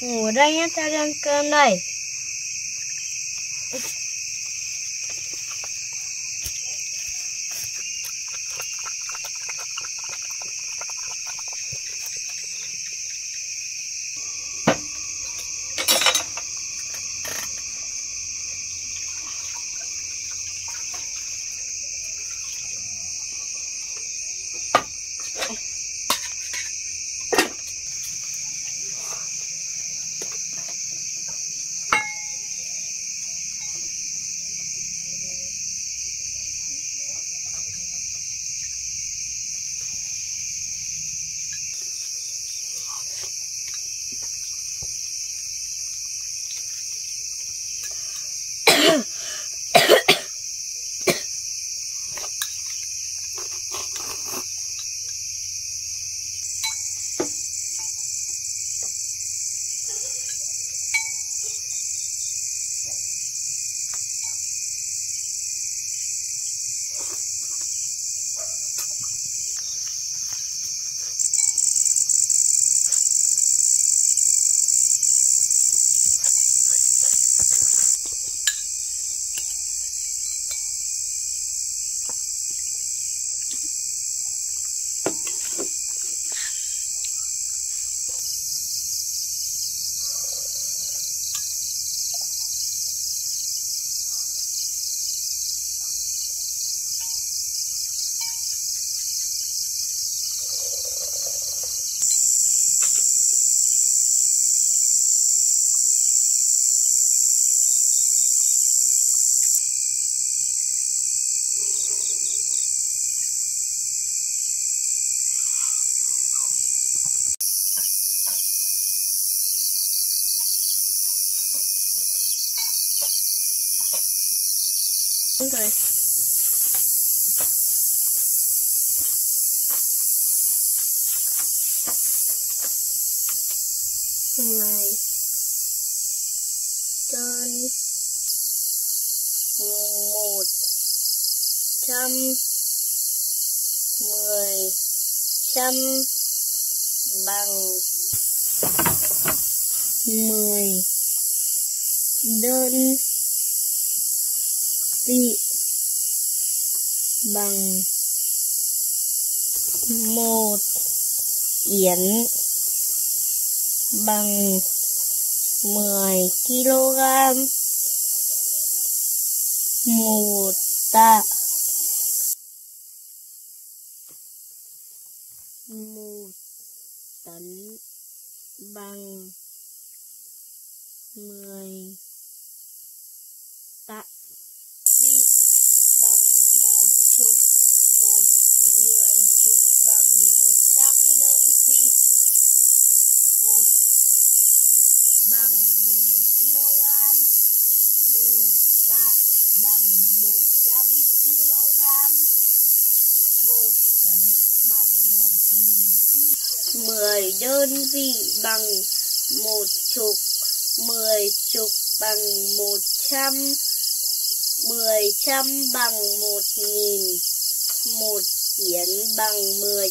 Ngủ đây nhá, tao đang ăn cơm đây. Trăm bằng mười đơn vị bằng một yến bằng 10 kg một tạ. Một tấn bằng 10 tạ vị bằng một chục một mười chục bằng một trăm đơn vị một bằng 10 kg một tạ bằng 100 kg một tấn bằng 1.000 10 đơn vị bằng một chục 10 chục bằng 100 10 trăm bằng 1.000 một yến bằng 10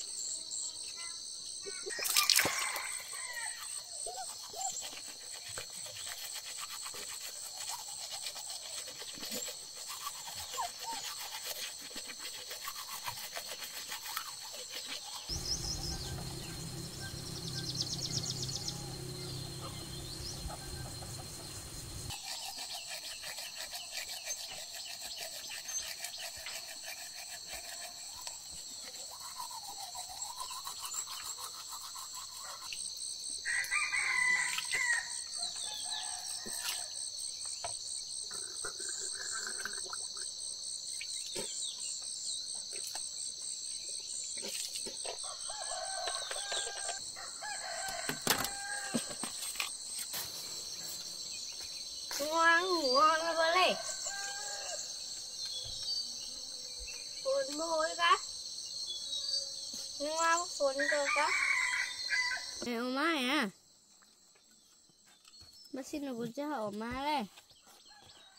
xin là bút cho oma đây.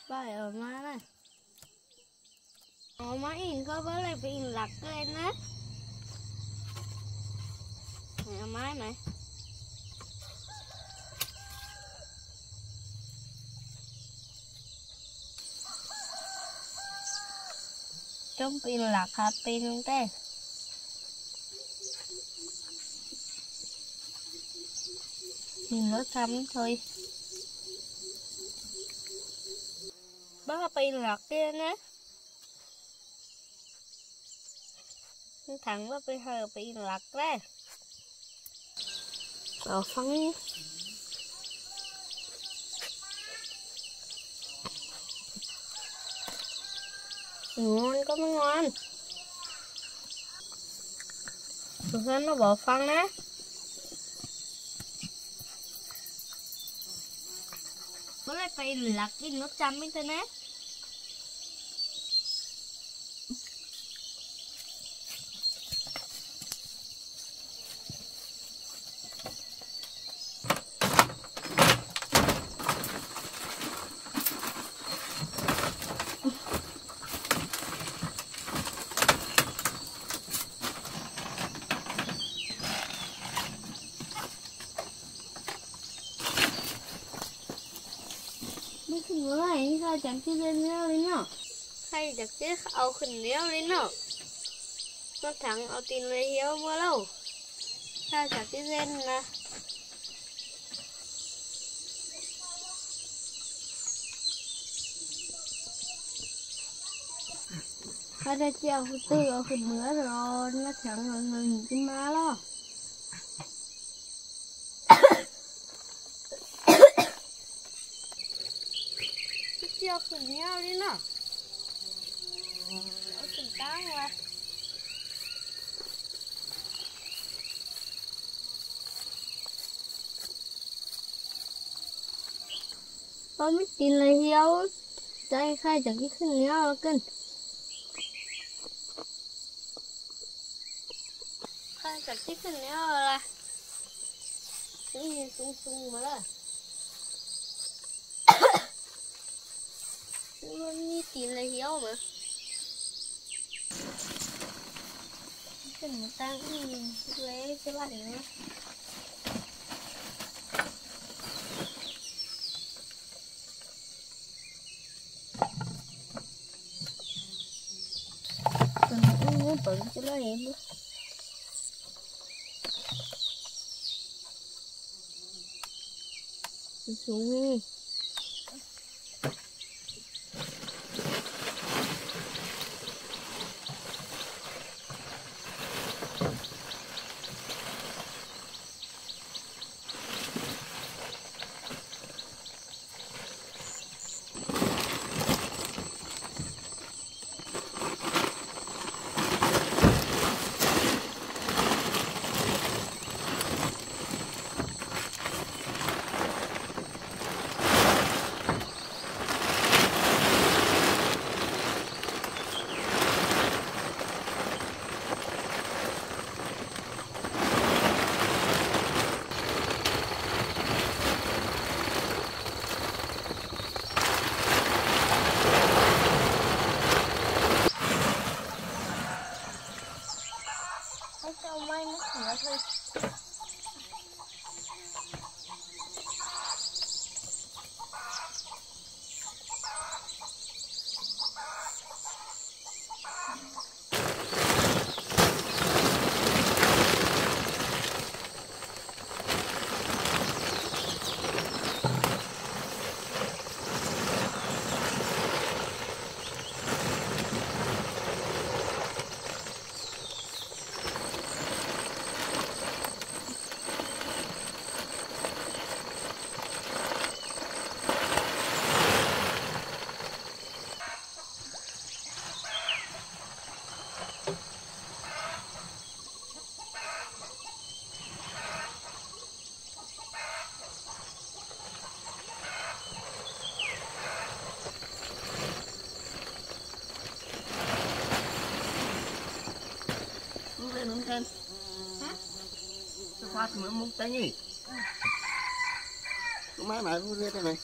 Bài ở oma đây oma in có bớt lại bị in lạc lên á. Mày ở oma mày trong pin lạc hạt pin thế nhìn nó thấm thôi. Bác pin lạc kia nè thằng bác pin hơi bị lạc ra ở phấn. Ngon, có mới ngon. Tụi nó nó bỏ phân á. Bữa nay phải lạc cái nước chăm internet จา เอาขึ้นแล้วเลยเนาะรถถังเอาตีนเลยเหี้ยวมาแล้วใครจากที่เล่นนะข้าได้เจ้าคุณตื้อเอาขึ้นเหนือรอนรถถังเอาเงินขึ้นมาแล้ว เจียวขึ้นเนี้ยเลยเนาะเอาขึ้นตั้งละตอนไม่กิ cá qua con biết tin là hiếu chạy khai chẳng cái khinh nhau là kinh khai chẳng cái khinh nhau là cái gì sung sung mà [coughs] là nó như tin là hiếu mà? Cái một tăng cũng nhìn lấy cái bát nữa Còn muốn bự cho nó em nữa xuống đi. 같으면 몽땅이 그만 알고 này 되네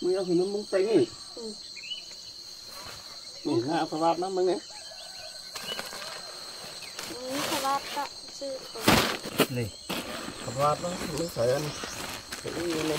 Mưa thì nó muốn tay nhỉ? Ừ. Nhìn ra phải bát lắm mày nghe. Ừ, phải bát đó, chứ. Này, phải bát đó, nó phải ăn. Cũng như này.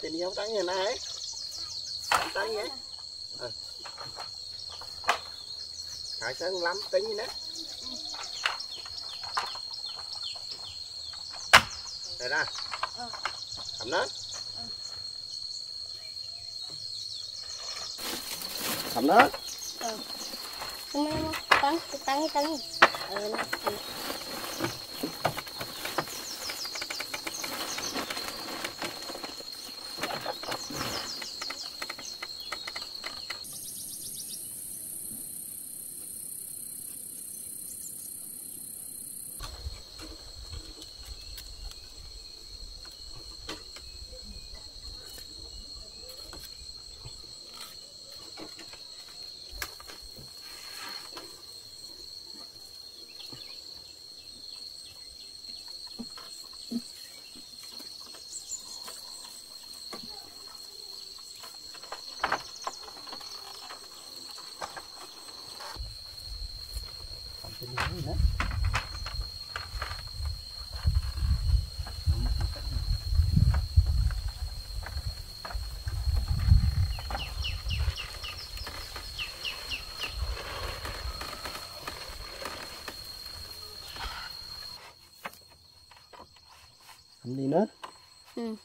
à tình yêu trắng như này. Trắng nhé. À. khai lắm tính như nè đây ra cầm nến cầm nến ừ. tăng tăng tăng. Ừ, ờ, làm gì nữa Ừ.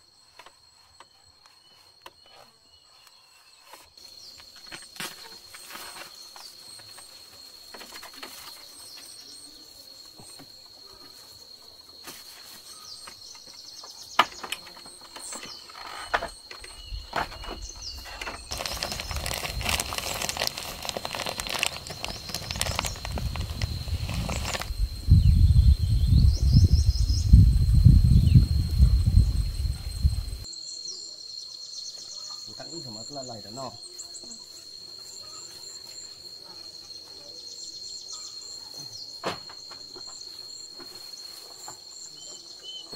tăng ít mà là lại đó nó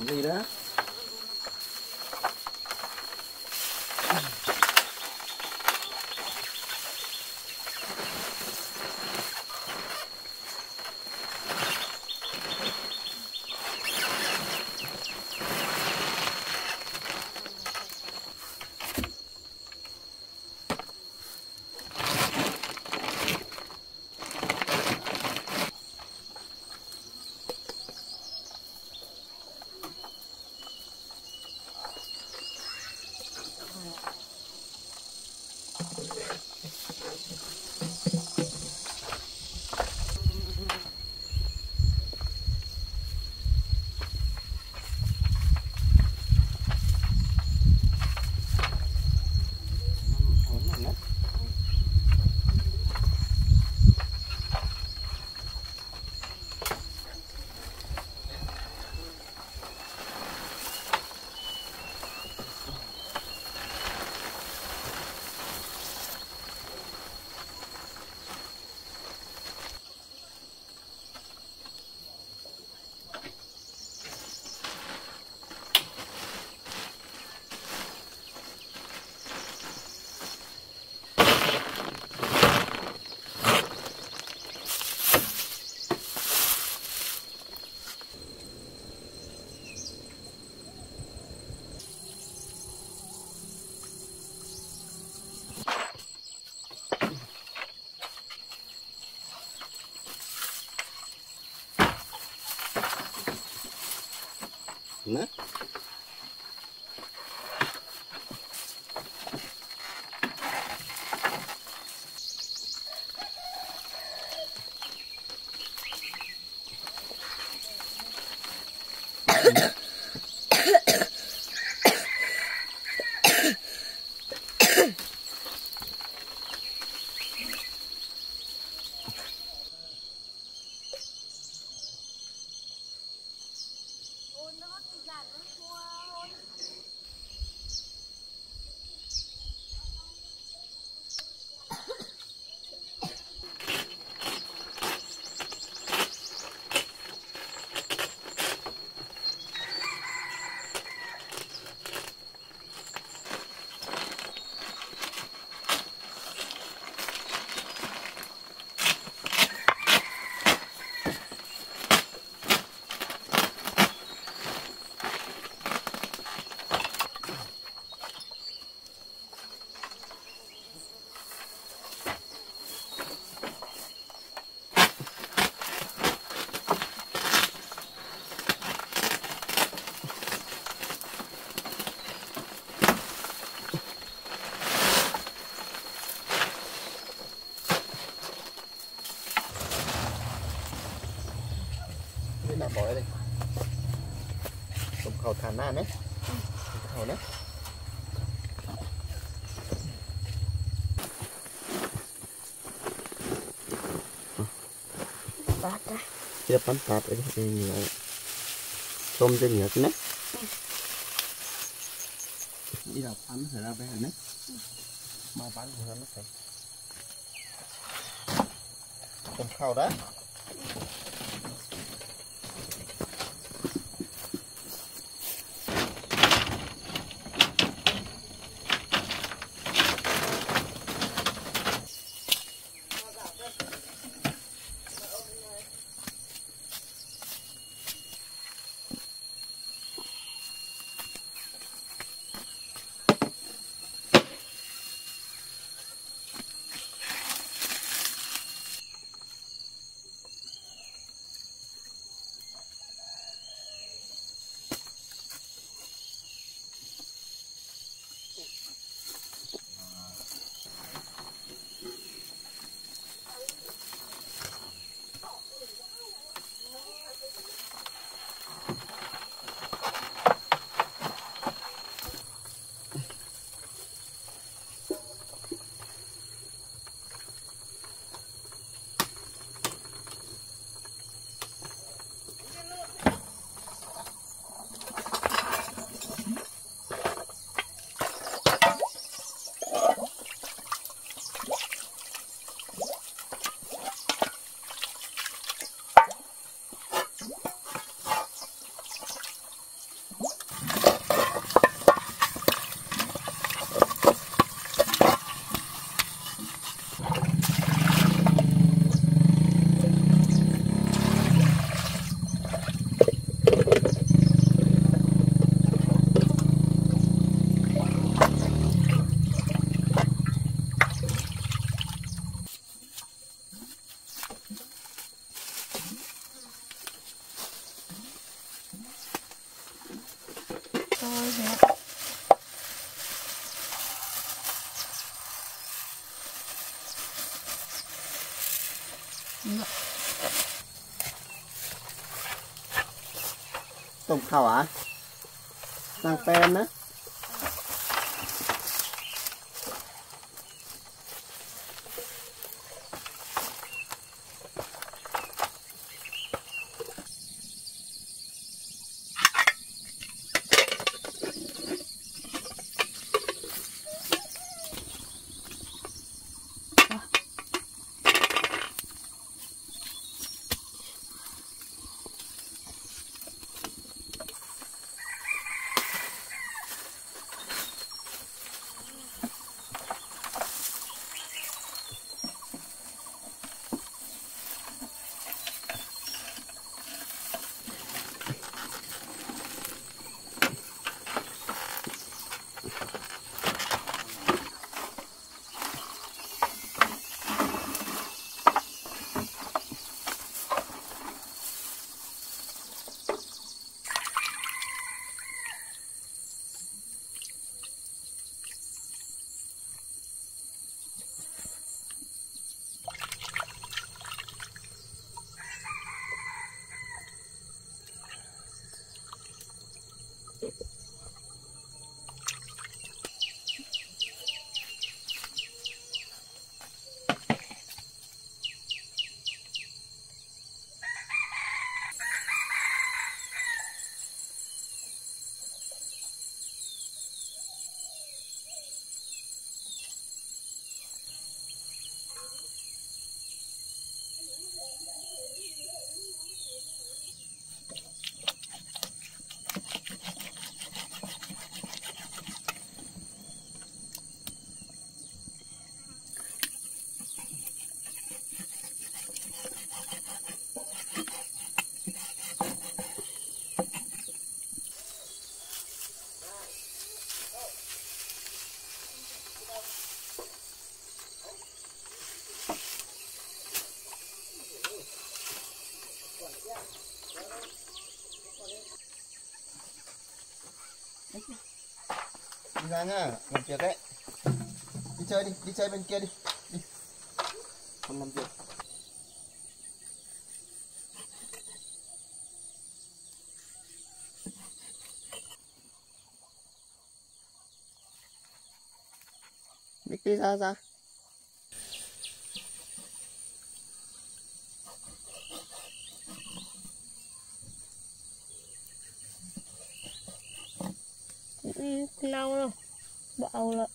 Cái บ่อยเลยผมเขาทานหน้านะเขานะปาดนะเจ็บปันปาดเลยเหนียวต้มจะเหนียวใช่ไหมนี่เราปั้นเสร็จแล้วไปหันนะมาปั้นเสร็จแล้วนะใส่ผมเข้าได้ ต้มขาวอะนั่งแปนนะ ra nhá à, làm việc đấy. Đi chơi đi đi chơi bên kia đi. Đi. Không làm việc. Nick đi ra ra. Nâu rồi bạo lại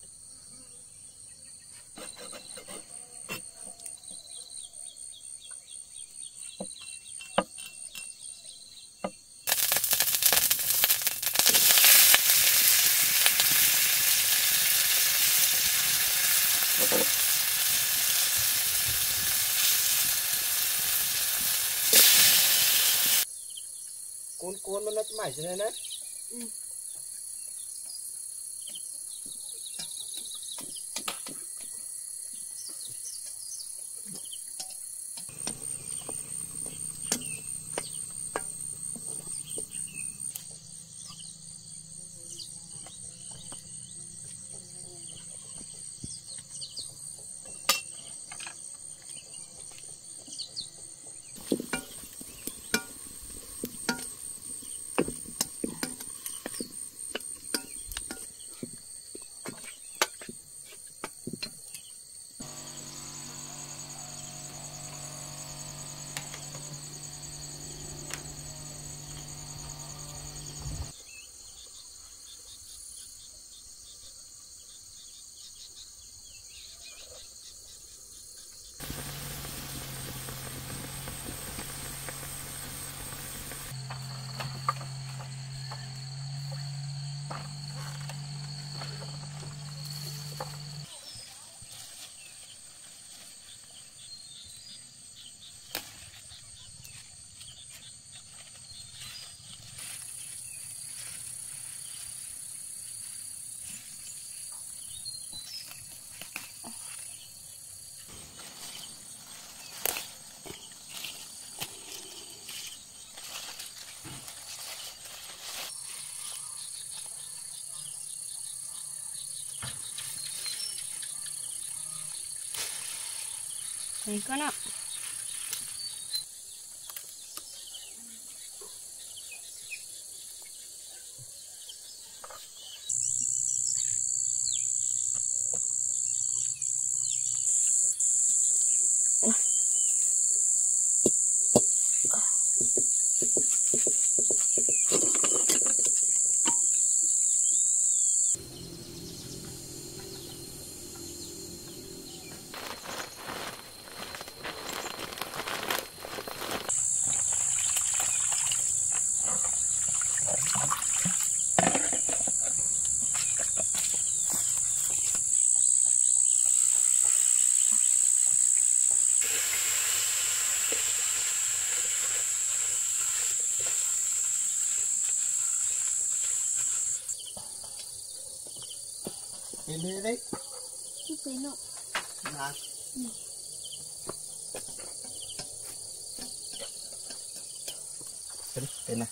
cuốn cuốn nó mày cho nên đấy. Thấy con ạ đi đi đi Cái cái nọ Nè. Đây đi, đây nè.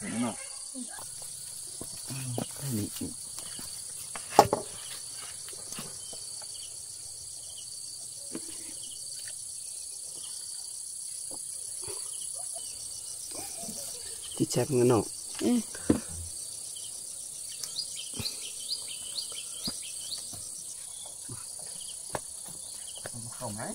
Đây nè. Đây nè. Chị chép cái nọ. Ừ. Không ấy.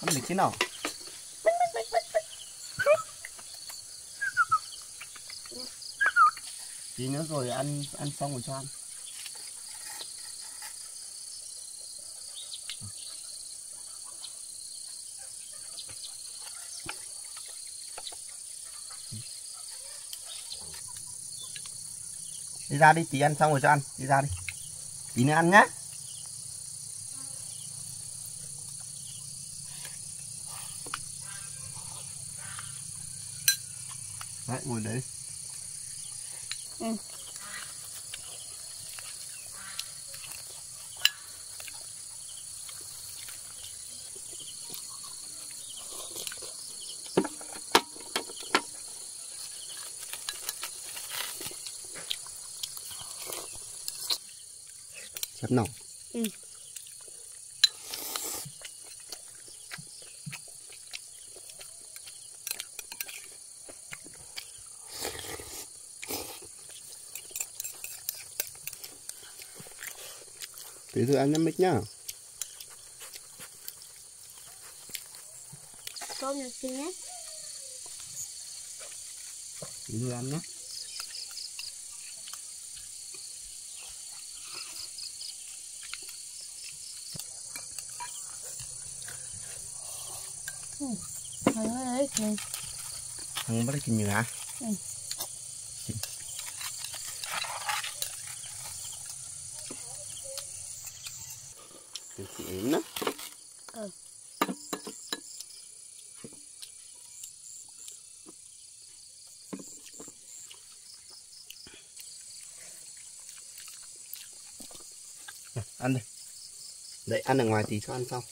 Được chứ nào. Tí nữa rồi ăn ăn xong rồi cho ăn đi ra đi tí ăn xong rồi cho ăn. Đi ra đi. Tí nữa ăn nhá đấy ngồi đấy Ừ. chép nòng Ừ. Tí thử ăn nhắm mít nhá. tôm được xin nhé thử ăn ơi, kìa. Không bắt được kinh nhiều hả? Ừ. Kinh. Kinh chị ếm đó. Ừ. Rồi, ăn đi. Đấy, ăn ở ngoài thì cho ăn xong.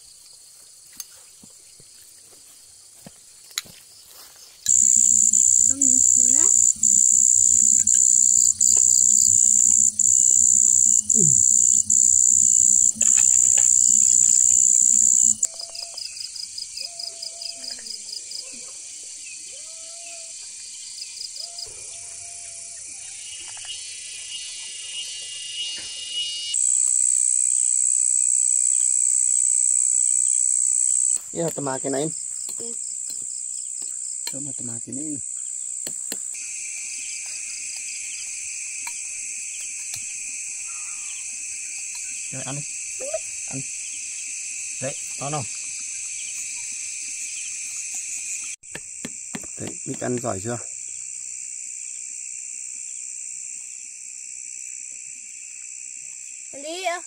Iya, temakin aja. Ừ. Coba temakin ini. Rồi ăn đi. Ăn. Đấy, to nào. Đấy, Mít ăn giỏi chưa? đi ạ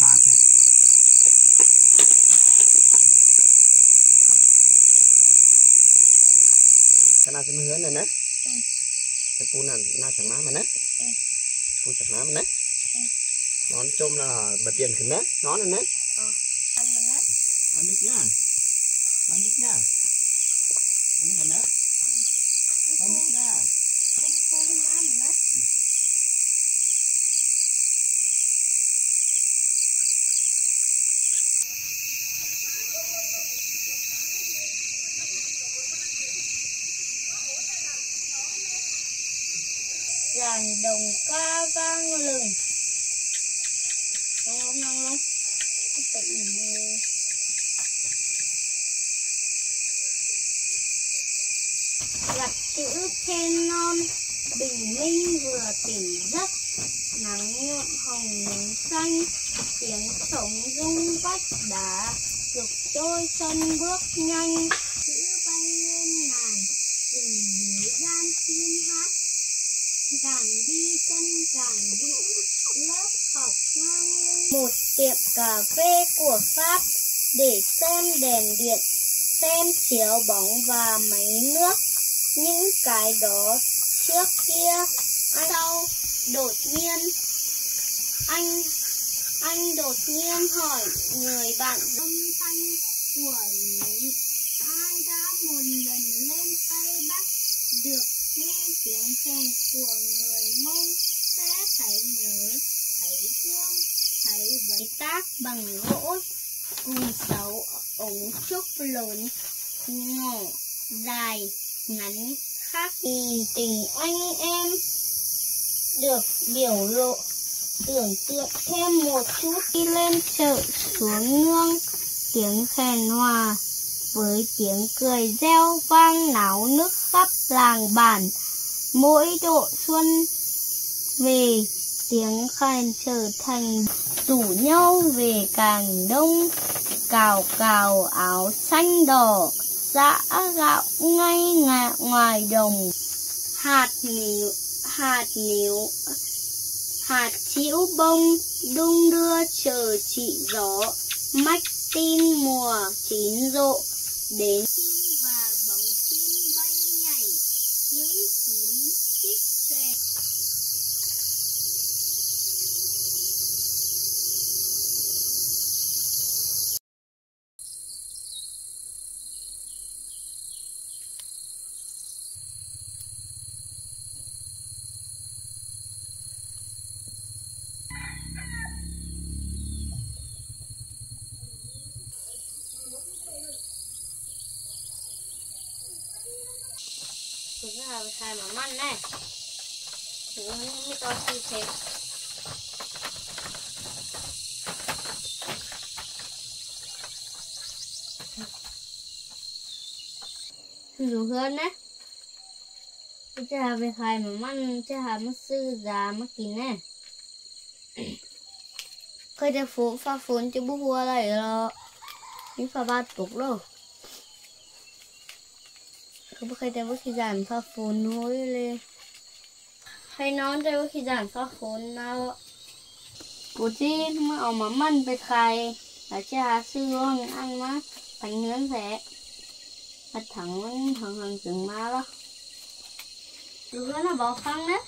Pha kìa. Cái nào sẽ hứa này nè. Ừ. Cái pu này nào chẳng má mà nè. Ừ. Pu chẳng má mà nè. Ừ. Chung là bật tiền khẩn nè. Nó nè. ăn được nhé Ăn được nhá. Ăn được nhá. Ăn được nè. Ăn được nhá. dàn đồng ca vang lừng ngon không ngon không tự gặt chữ then non linh vừa tỉnh giấc, nắng nhuộm hồng núi xanh, tiếng sống rung vách đá dục trôi sân bước nhanh. Chữ bay lên ngàn rừng núi gian tiên hát. Càng đi chân càng vững lớp học ngang lưng. Một tiệm cà phê của pháp, để sơn đèn điện, xem chiếu bóng và máy nước. Những cái đó kia. Sau đột nhiên. Anh anh đột nhiên hỏi người bạn âm thanh của ai đã một lần lên tây bắc? Được nghe tiếng khen của người mông sẽ thấy nhớ thấy thương thấy vấn tác bằng gỗ cùng sáu ống trúc lớn ngỏ dài ngắn khác gì tình anh em được biểu lộ, tưởng tượng thêm một chút. Đi lên chợ xuống nương, tiếng khen hòa với tiếng cười reo vang náo nước khắp làng bản. Mỗi độ xuân về, tiếng khen trở thành rủ nhau về càng đông, cào cào áo xanh đỏ dã gạo ngay ngà, ngoài đồng. Hạt níu hạt níu hạt chĩu bông đung đưa chờ chị gió. Mách tin mùa chín rộ đến อยู่เพื่อนนะจะหาไปขายมันมันจะหามาซื้อยามากินแน่เคยจะฝนฟ้าฝนจะบุหัวอะไรหรอมีฟ้าบาดตกแล้วก็ไม่เคยจะว่าขี้จานฟ้าฝนโห้ยเลยให้น้องจะว่าขี้จานฟ้าฝนนะกูที่มาเอามามั่นไปขายแล้วจะหาซื้อร้องอันมาผันเงินแสม à thằng nó thằng thằng chừng ma đó. Đứa nó bỏ phân đấy.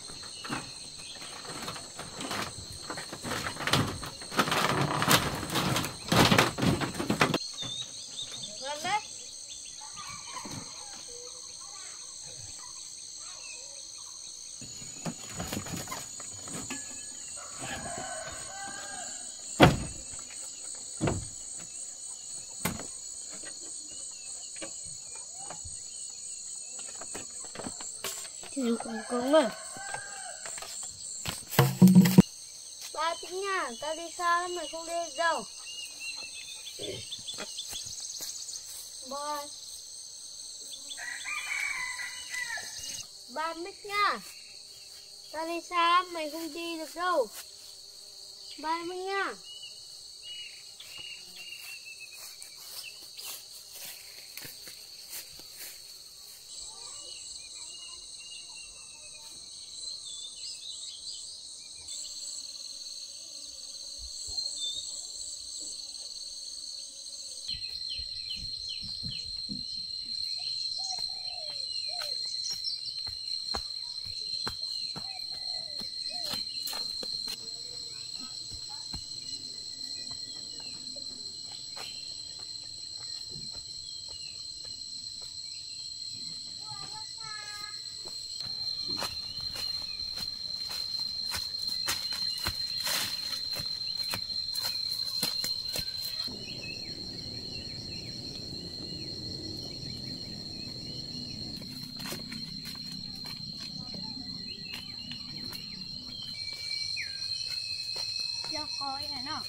Xa lắm mày không đi đâu. Ba Ba mít nha. Ta đi xa lắm, mày không đi được đâu. Ba mít nha Cho coi này nó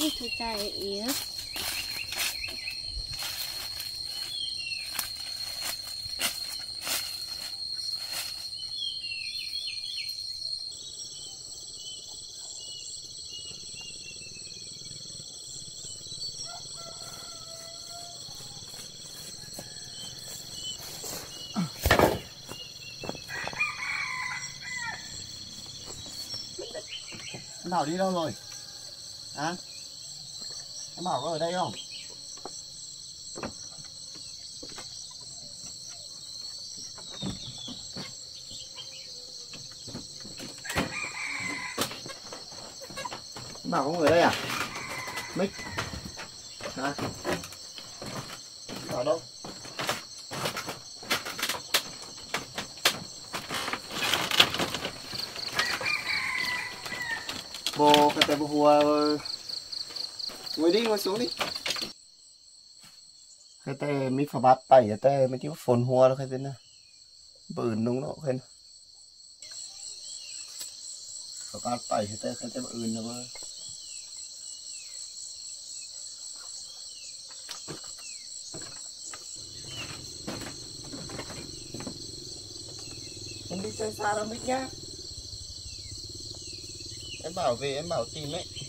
sáng thì chạy yếu nào đi đâu rồi? Hả? Em Bảo có ở đây không? Em Bảo có người đây à? Mic Hả? Ở đâu? Bồ, cái tay bồ hùa ờ, Ngồi đi, ngồi xuống đi. Cái tay mi phá bát tẩy cái tay mi chứ phồn hùa đâu cái tên nào Bự nung nó khen Phá bát tẩy cái tay cái tay bự nó bơ Em đi chơi xa đâu Mít nhá. Em bảo về em bảo tìm ấy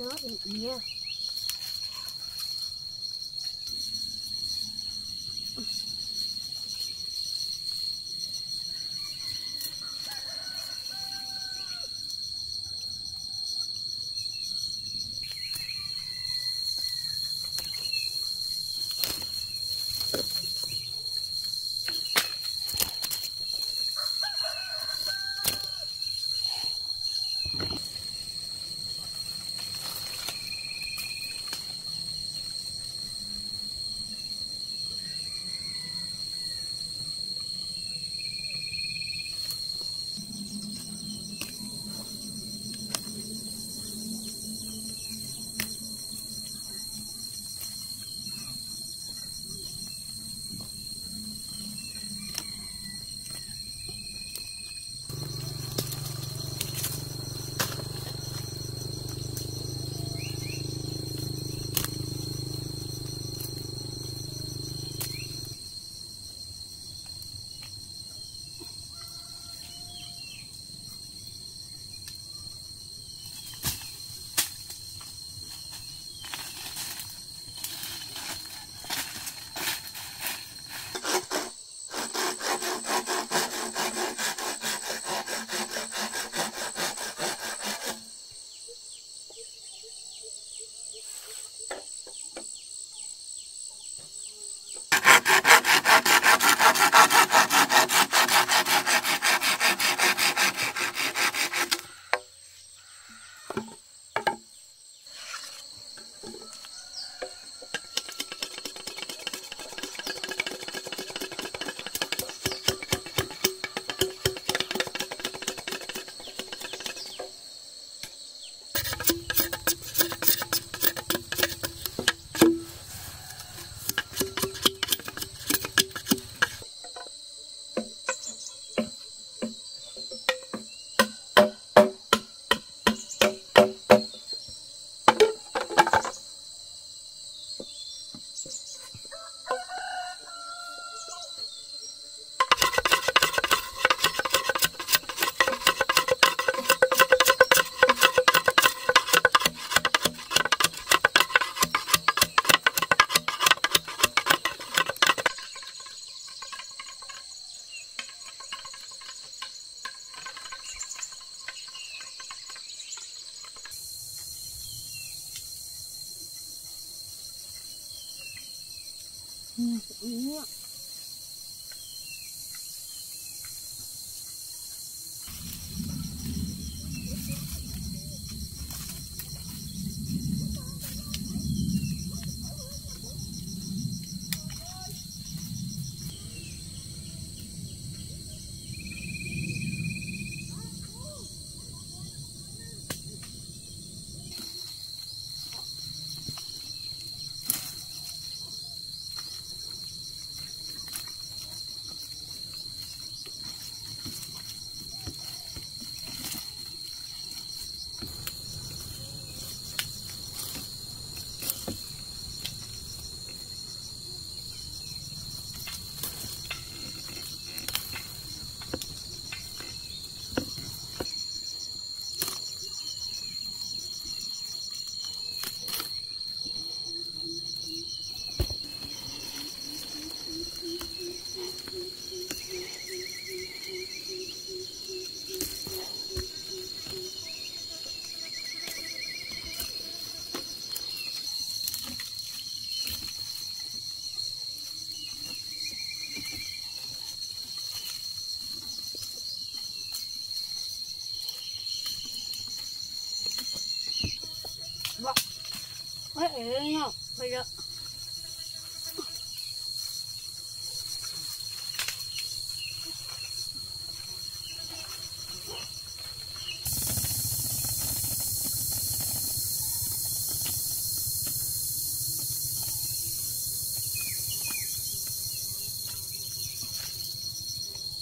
đó bị nhiều Ôi, ế nhở, bây giờ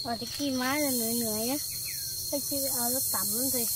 Rồi thì kia má là nửa nửa nhá Cái chứ ở lớp tắm thì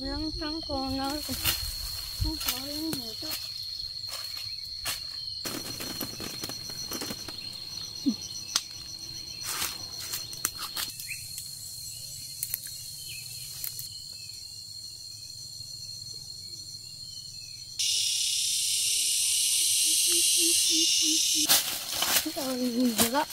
Tôi trắng con nó không có lên nhiều đâu Rồi, nhìn được đó.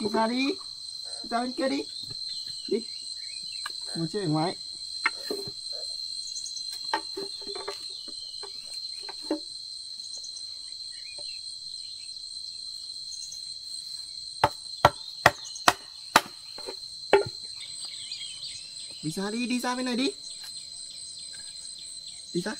Đi ra đi. Ra bên kia đi. Đi. Ngồi chơi ở ngoài. Đi ra đi, đi ra bên này đi. Đi ra.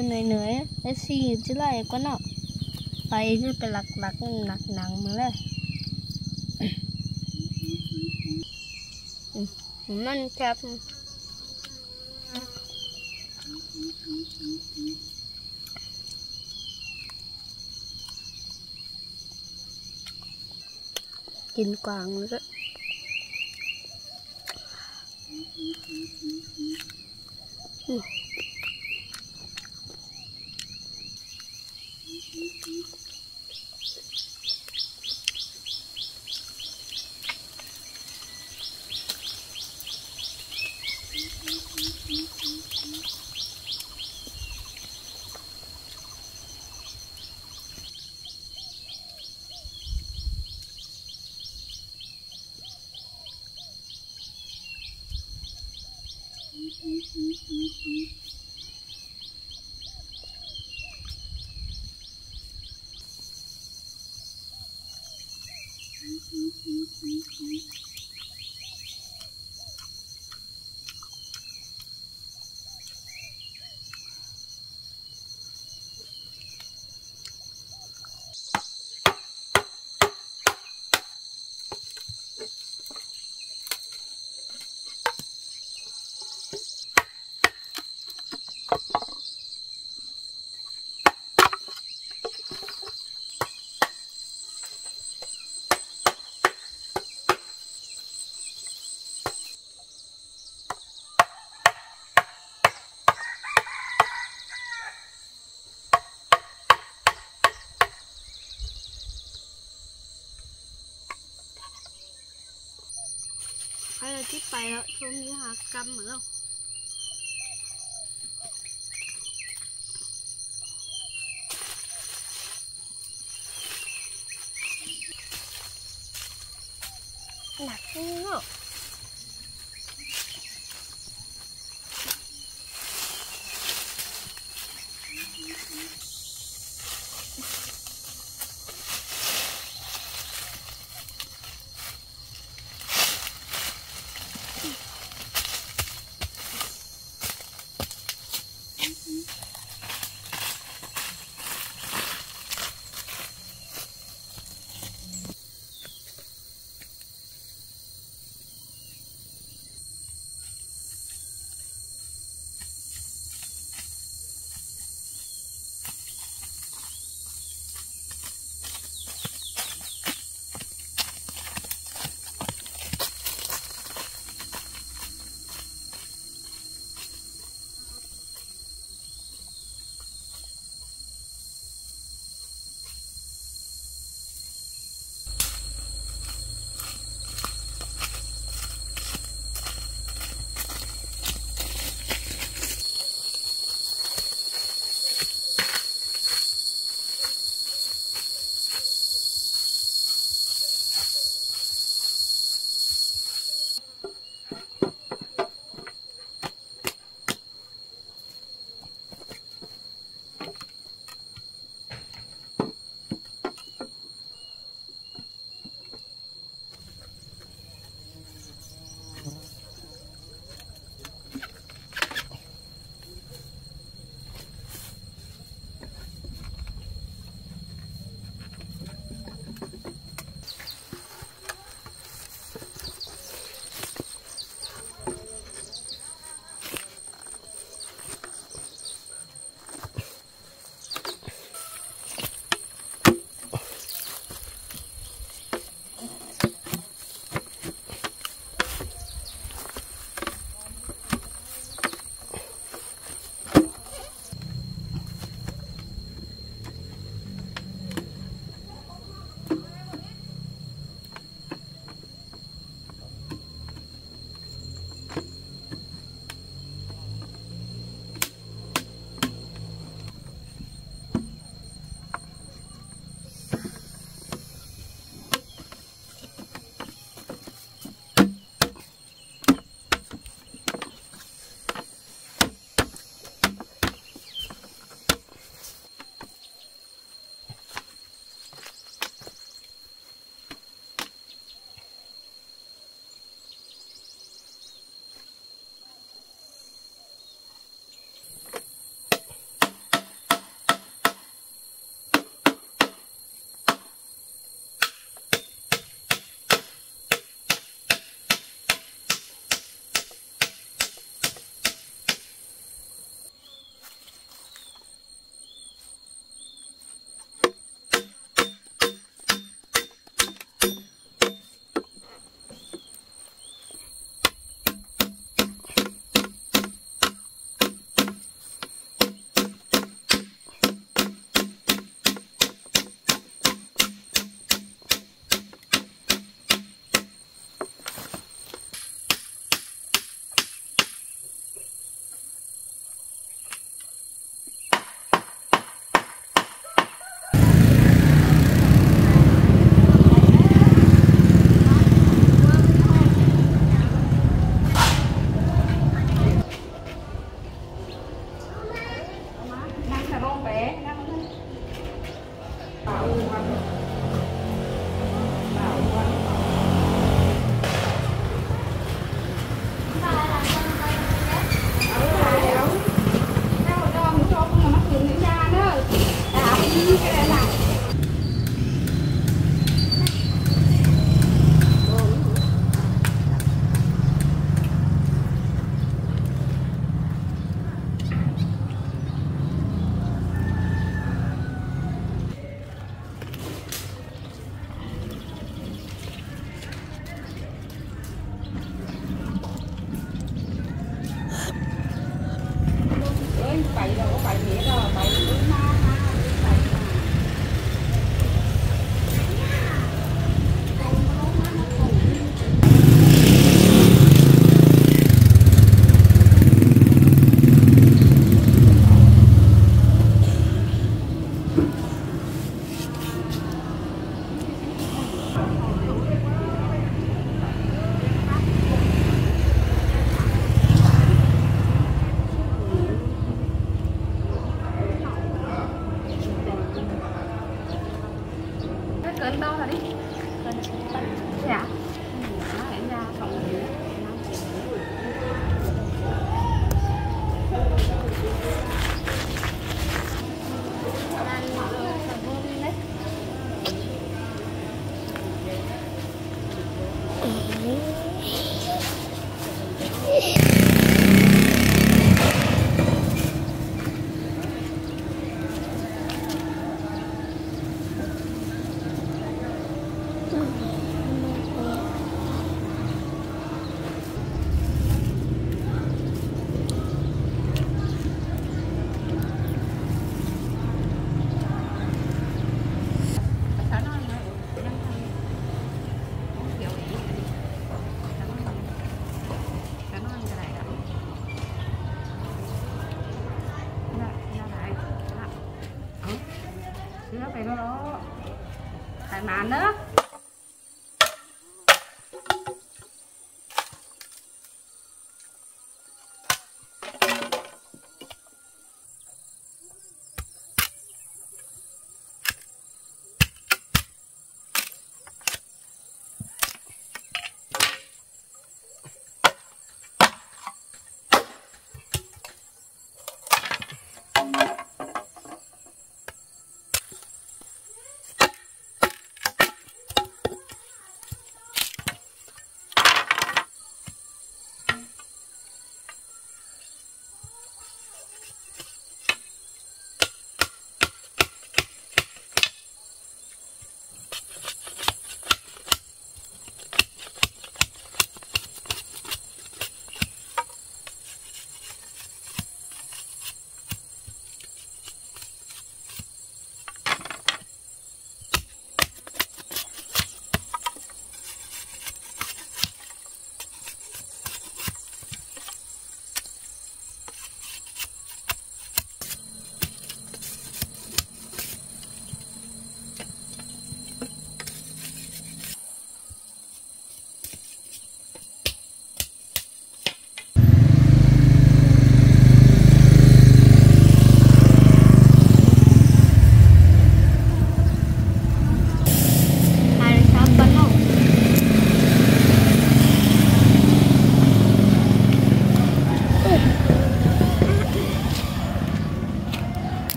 เป็นเหนื่อยๆไอ้สี่จะไล่ก็เนาะไปที่เป็นหลักหลักๆหนักหนังมาเลยมมันครับกินกวางแล้วก็อืม อะไรที่ไปแล้วช่วงนี้หากรรมเหมือนเรา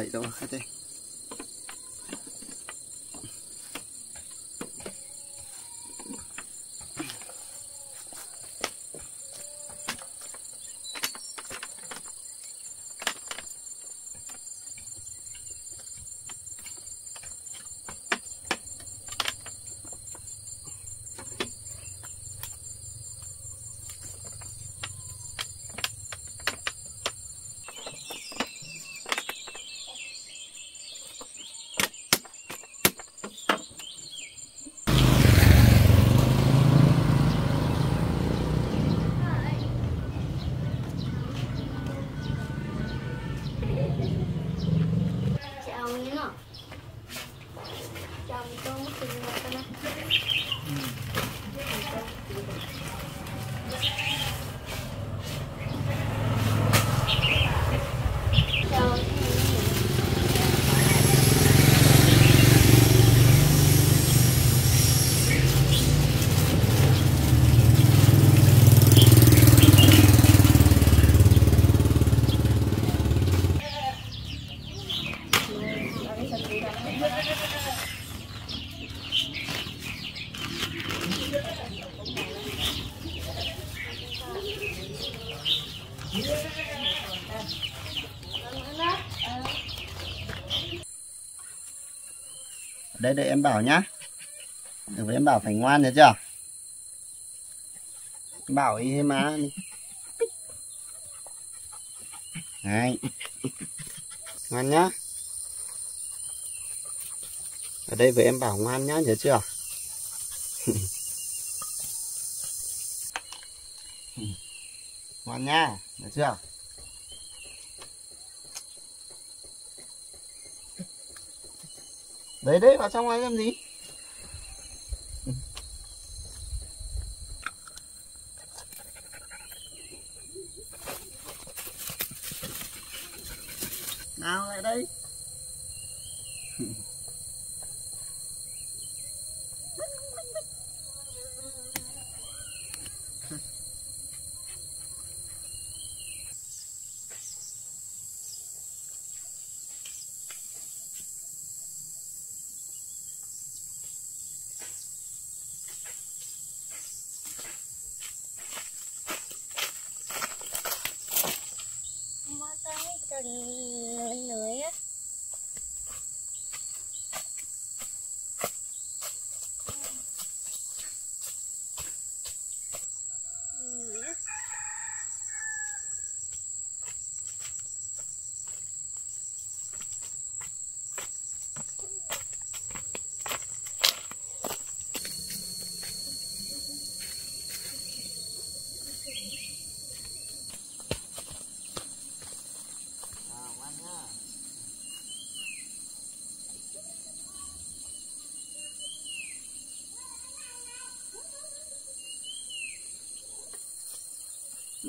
Đẩy đâu hết đây. Chào như nào? Chào tôi mất tiền mà cái này. Chào. Đây để em bảo nhá. Được với em bảo phải ngoan nhớ chưa? Bảo ý má đi. Đấy. Ngoan nhá. Ở đây với em bảo ngoan nhá, nhớ chưa? [laughs] ngoan nhá, nhớ chưa? Đấy đấy, vào trong này làm gì?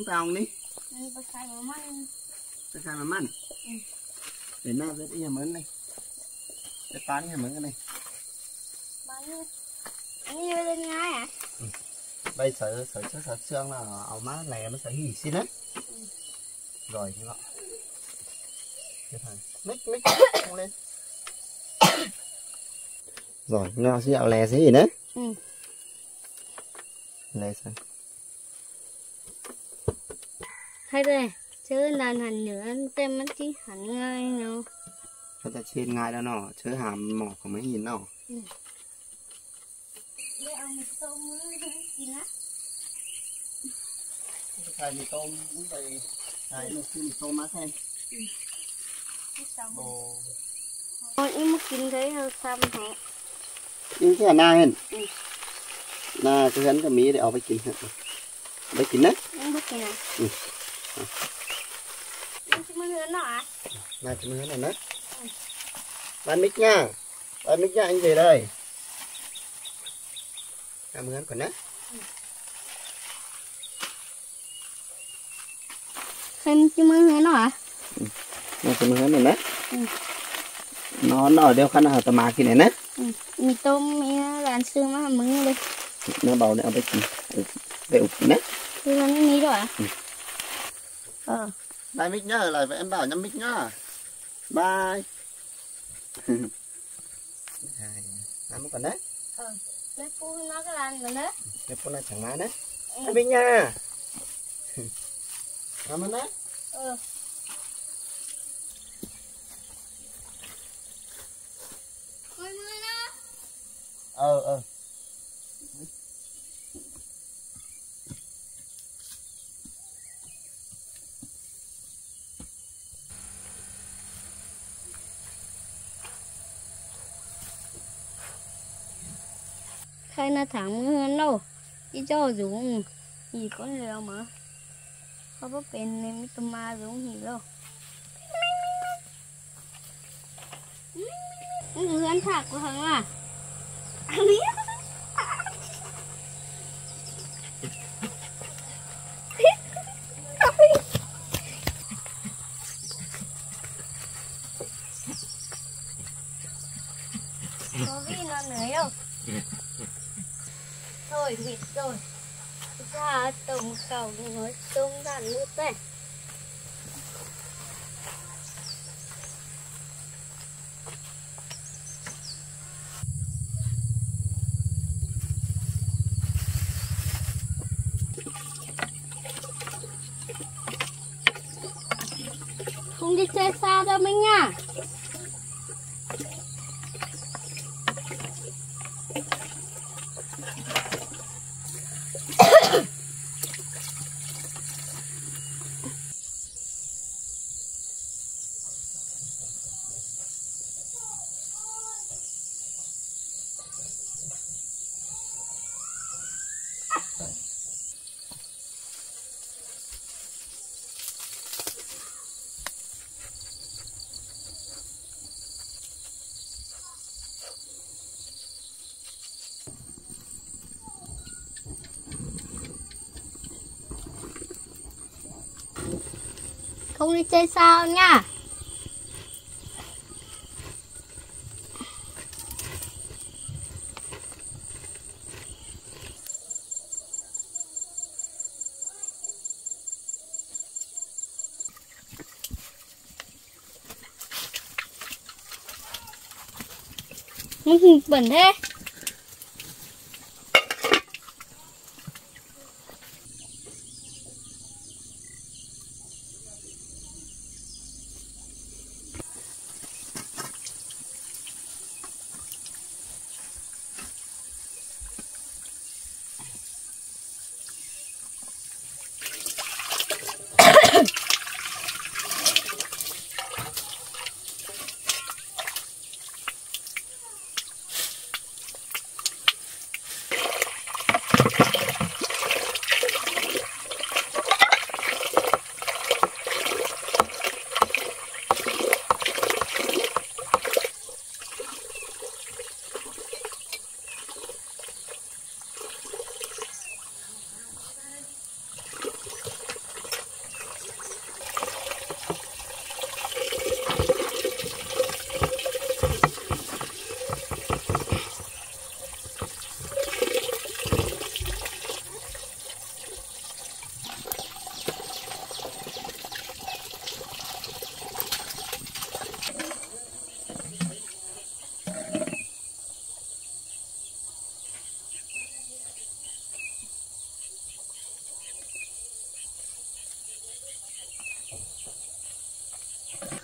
Chúng ta đi. Ini pakai mama ini. Kita sana man. Để nào rất yên mớn đây. cái tán như mấy cái này. Nhiêu anh lên ngay à bây giờ sở trước sở xương là áo má này nó sẽ hỉ xin đấy rồi như vậy cái thằng mít mít không lên. Rồi nó sẽ áo lè gì nữa. Ừ. lè sao hay đây chứ lần hẳn nữa tem mất chí hẳn ngay nào nó ta trên ngay đó nó chứ hàm mỏ của mấy nhìn nó ừ. thầy mì tôm cũng vậy thầy. Một khi mì tôm má ừ. xem ồ. Ôi em kín thấy hơi xăm hả? Em cái na hen ừ. na cái hắn cái mía để ở với kín hả? Với kín đấy với kín à? Ừ hớn nọ à? Này chấm hớn này nấc. Bạn mic nha. Bạn mít nha anh về đây. Chấm hớn còn nấc. Hớn chấm hớn nọ à? Này chấm hớn này nấc. Ừ. Nó nó ở đâu khăn ở tầm mà kia này nấc. Ừ. Mì tôm mì làm xương mà mừng lên. Nó bảo này ở đây. Để ụp nấc. Thì nó nghĩ rồi à? Ừ. Ờ. Bye Mít nhá, lại em bảo nhá Mít nhá. Bye. Hai, năm còn đấy. lấy phu nó cái làm rồi đó Cái con này chẳng má đấy. Ừ. Em Mít nha. [laughs] Cảm ơn đấy. ờ nó. Ờ ờ. Khai nó thẳng hơn đâu đi cho dùng gì có liều mà không có bên này mới tôm ma dùng gì đâu người ăn thạc của thằng à ra tổng khẩu nói tung đàn nước đây không đi chơi xa đâu mình nha không đi chơi sao nha. Bẩn thế.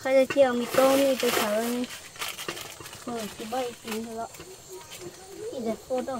bây giờ chiều mì tôm đi tôi sợ mở cái bay tím rồi đó thì đẹp cô đâu.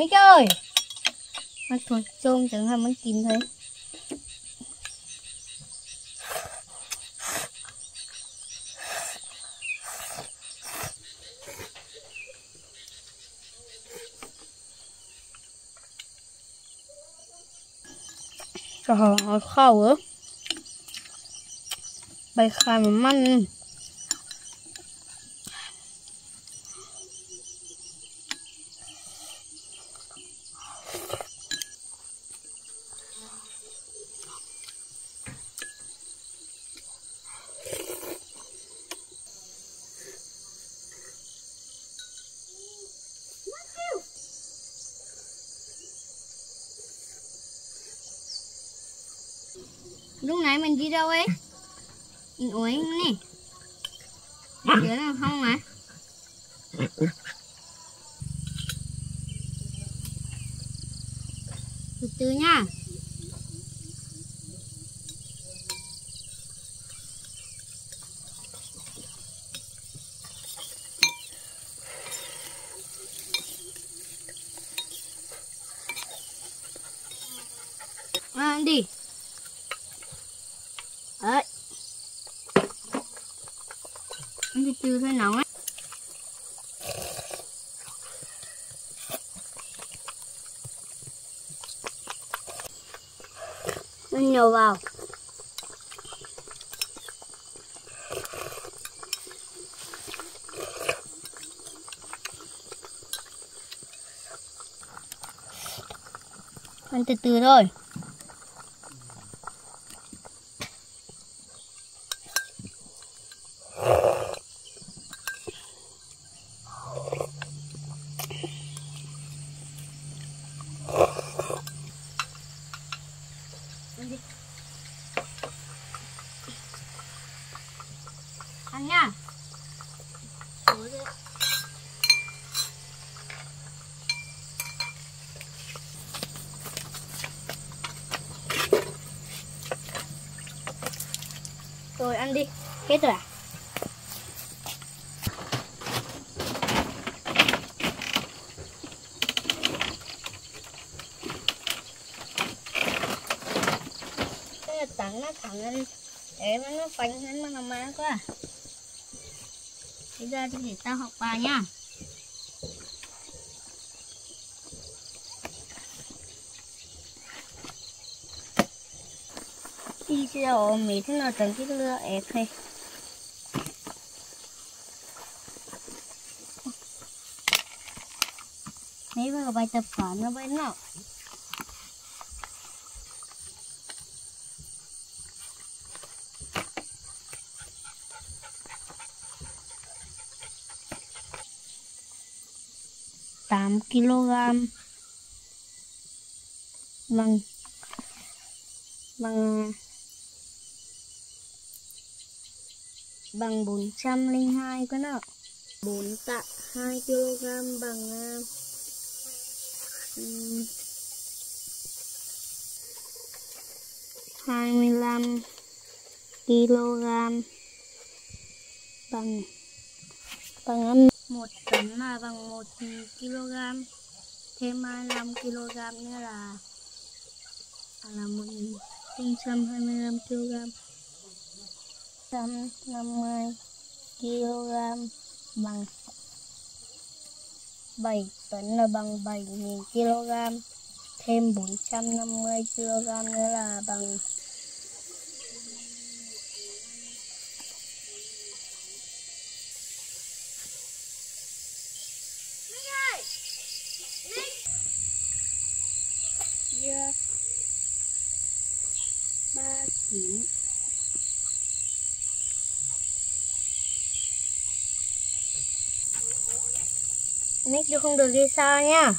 phải cái đi nào Mỹ ơi. Nó thôi trôn chẳng hạn mới kín thế. Trời ơi, khó quá. Bay khai mà măn Lúc nãy mình đi đâu ấy? Mình uống nè. Nhớ là không mà Từ từ nha À, đi Đấy Ăn từ từ thôi nóng ấy nhiều vào. Ăn từ từ thôi ăn nha rồi ăn Kết rồi à? Cái tặng nó thẳng lên, để mà nó phanh lên mà nó má quá à. bây giờ thì để tao học bài nha đi xe ôm mì thế nào tận cái lừa ép hay. Thấy bài tập khoản nó bên nào tám kg bằng vâng. bằng bằng bốn trăm linh hai con ạ. Bốn tạ hai kg bằng à, ừm, hai mươi lăm kg bằng bằng ăn một tấn là bằng một kg thêm 25 kg nữa là là một trăm trăm hai mươi lăm kg trăm năm mươi kg bằng 7 tấn là bằng 7.000 kg thêm 450 kg nữa là bằng Yeah. ba chín Nick chứ không được đi xa nha.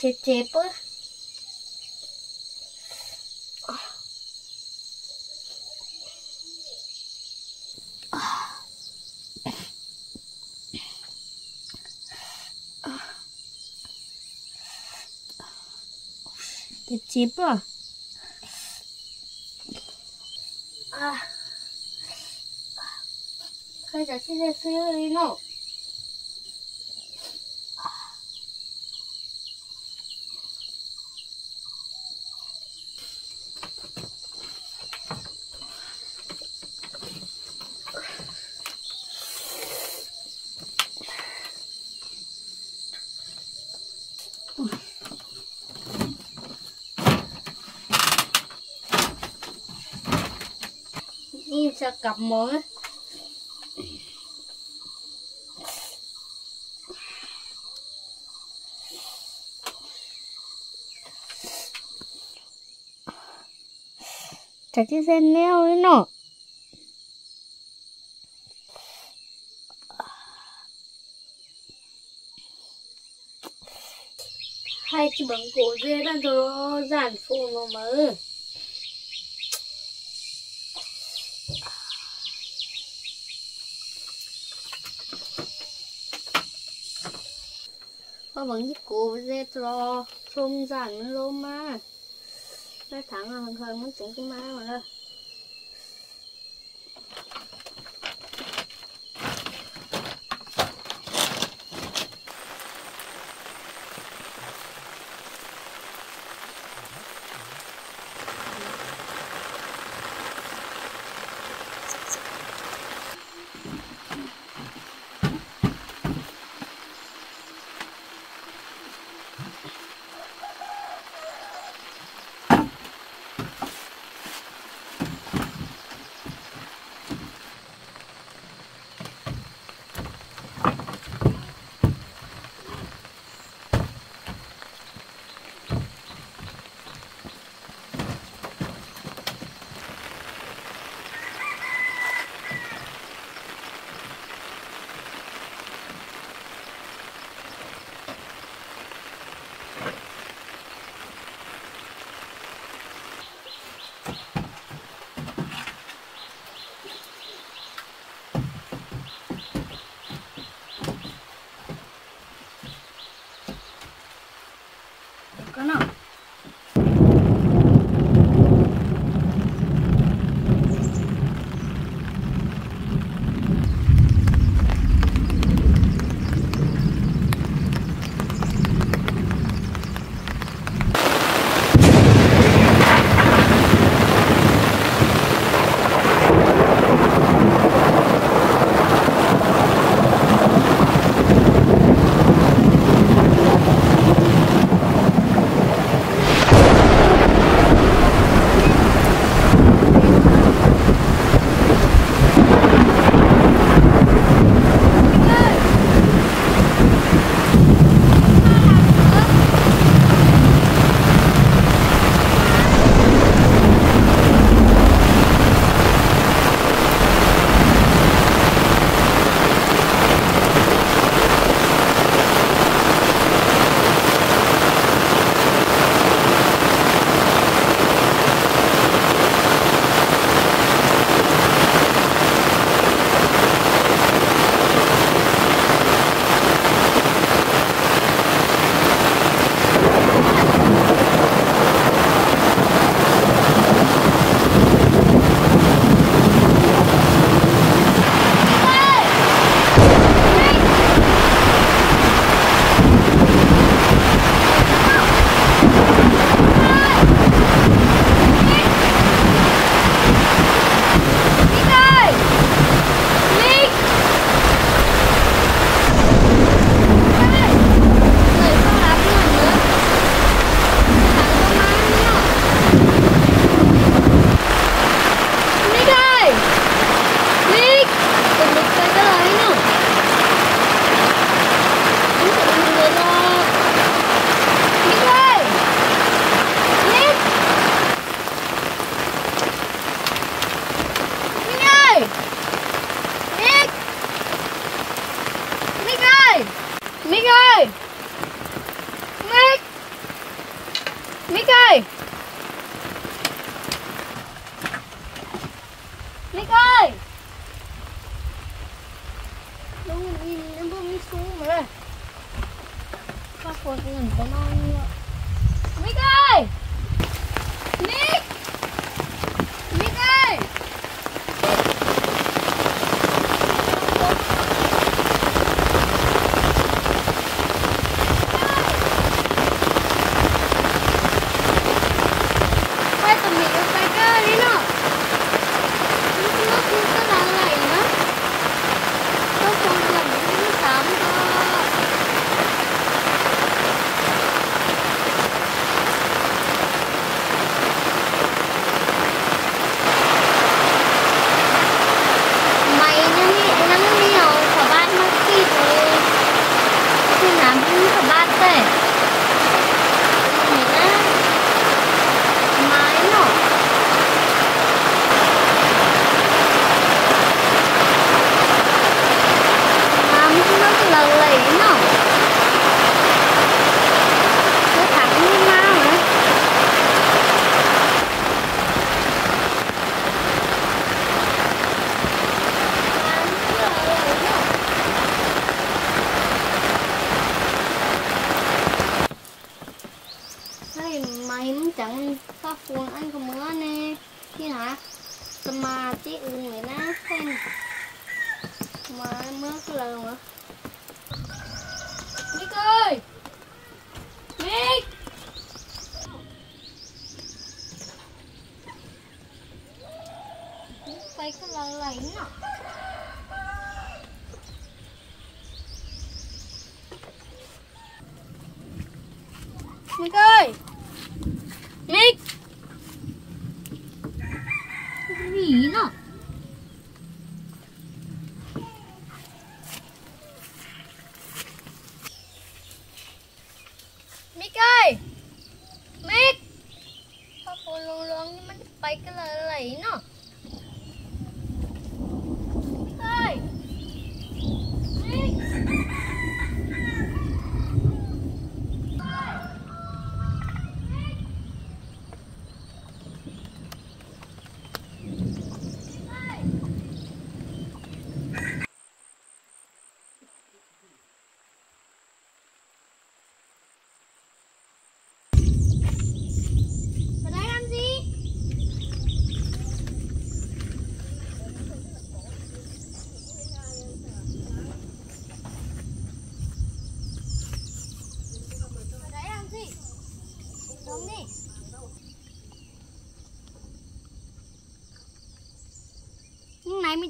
テテープで、チープ。あ。あ。彼女、手で強の。cặp mới. Chả chiếc xe neo ấy nọ. Hai chị bấm cổ dê đang cho giản phụ nó mà Có vẫn cái cụ dê lo xung rảnh luôn mà Nó thẳng hơn hơn muốn chỉnh cái má mà. đó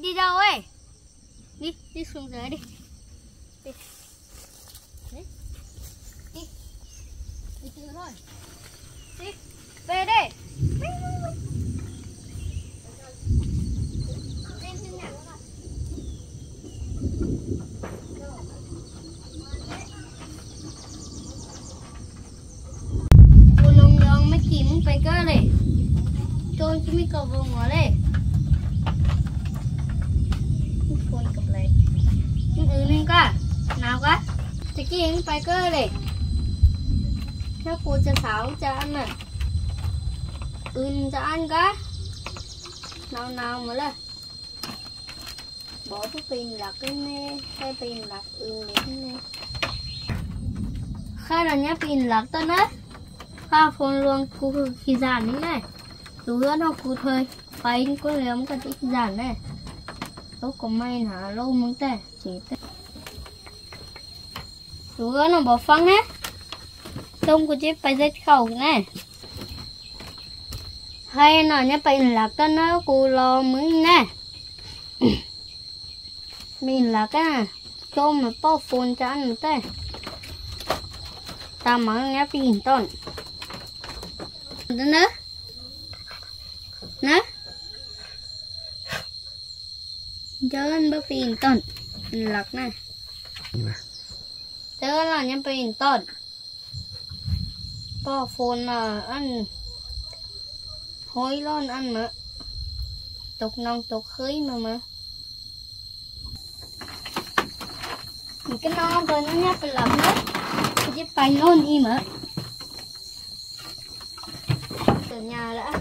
đi đâu ấy? Đi, đi xuống dưới đi. Đi. Đi. Đi. Đi từ thôi. Đi. Về đây. Lên trên nhà. Cô lông lông mới kiếm phải cơ này. Tôi chỉ mới cầu vô ngõ đây. Phone cặp lại. Nhưng ừ nên cả. Nào cả. Thì kiếm này. Chắc cô cho sáu cho ăn à. Ưn cho ăn cả. Nào nào mà là. Bỏ cái pin lạc cái nè. Cái pin lạc ưn đến nè. Khai là nhá pin lạc tên á. Khai phone luôn cô khi giản đấy này. đủ hơn nó cô thôi. Phải có liếm cái tích giản này. Lúc có may hả lâu muốn tè. Chỉ tè. Dù hứa nó bỏ phăng hết. Trông của chiếc phải rất khẩu nè, hay nó nhá phải là cái nó cô lo mới nè. [clears throat] Mình là cái này cho mà bao phun cho ăn thế ta mở nhá pin ton đó nữa nè. Cho ăn bao pin ton lạc เจอหลานยังไปอินต้นป้อโฟนอะอันห้อยร่อนอันมะตกนองตกเคยมามะมันก็น้อนไปนั่นเนี่ยไปหลับนะจะไปร่อนอีมะเกิดยาแล้ว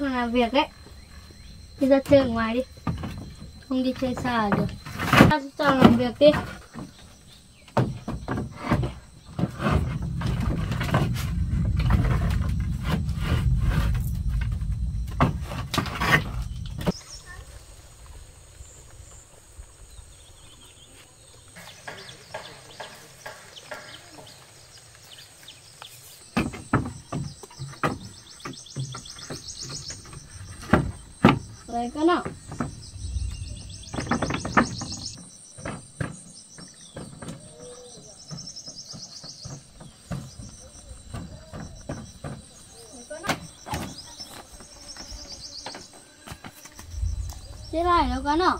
còn làm việc ấy. Đi ra chơi ở ngoài đi. Không đi chơi xa được. Ra cho làm việc đi. rồi con ạ Thế này đâu con nào?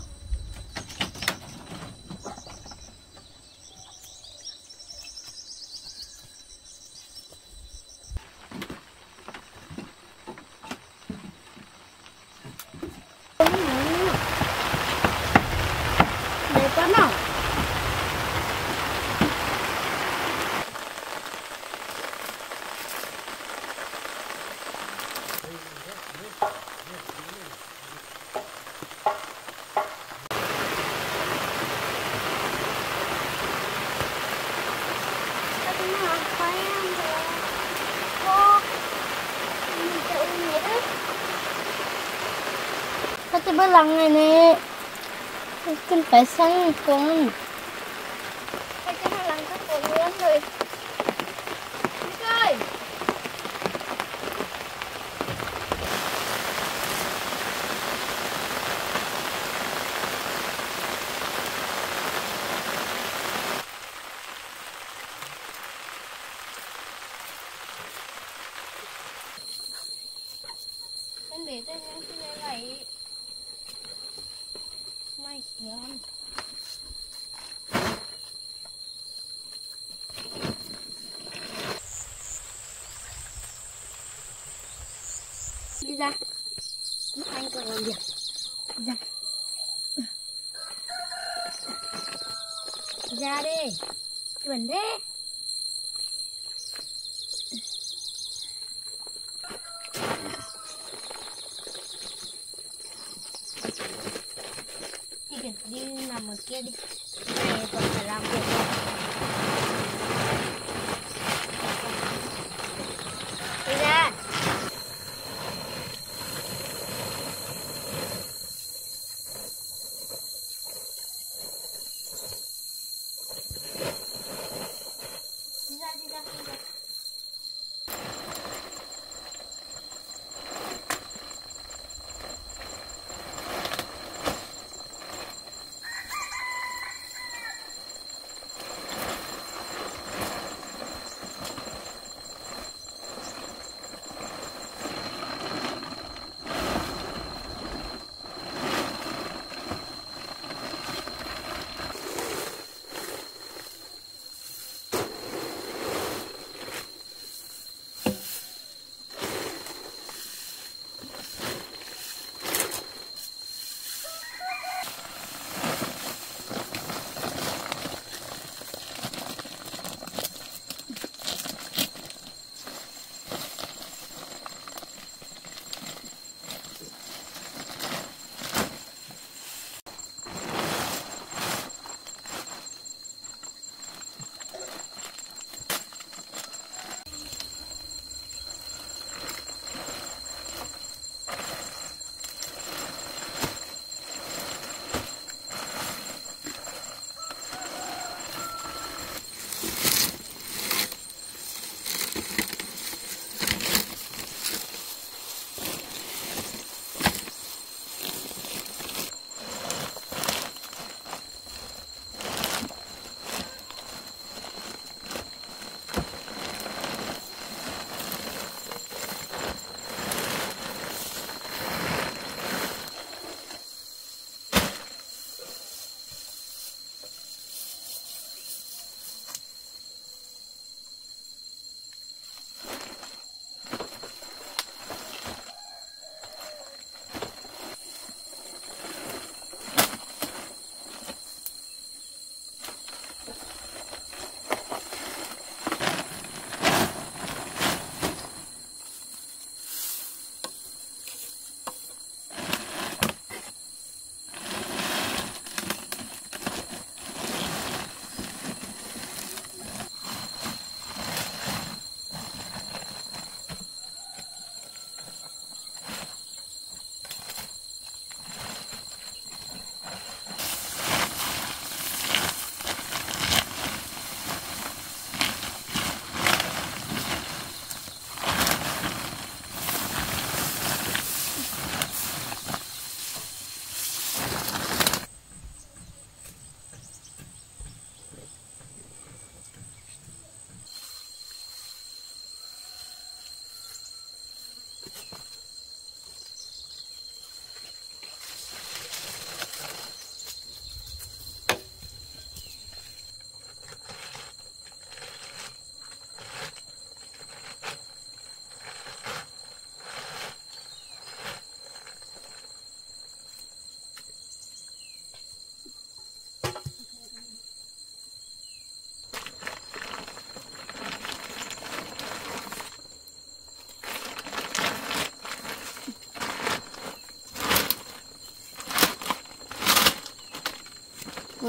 xăng này nè. Cần phải xăng con.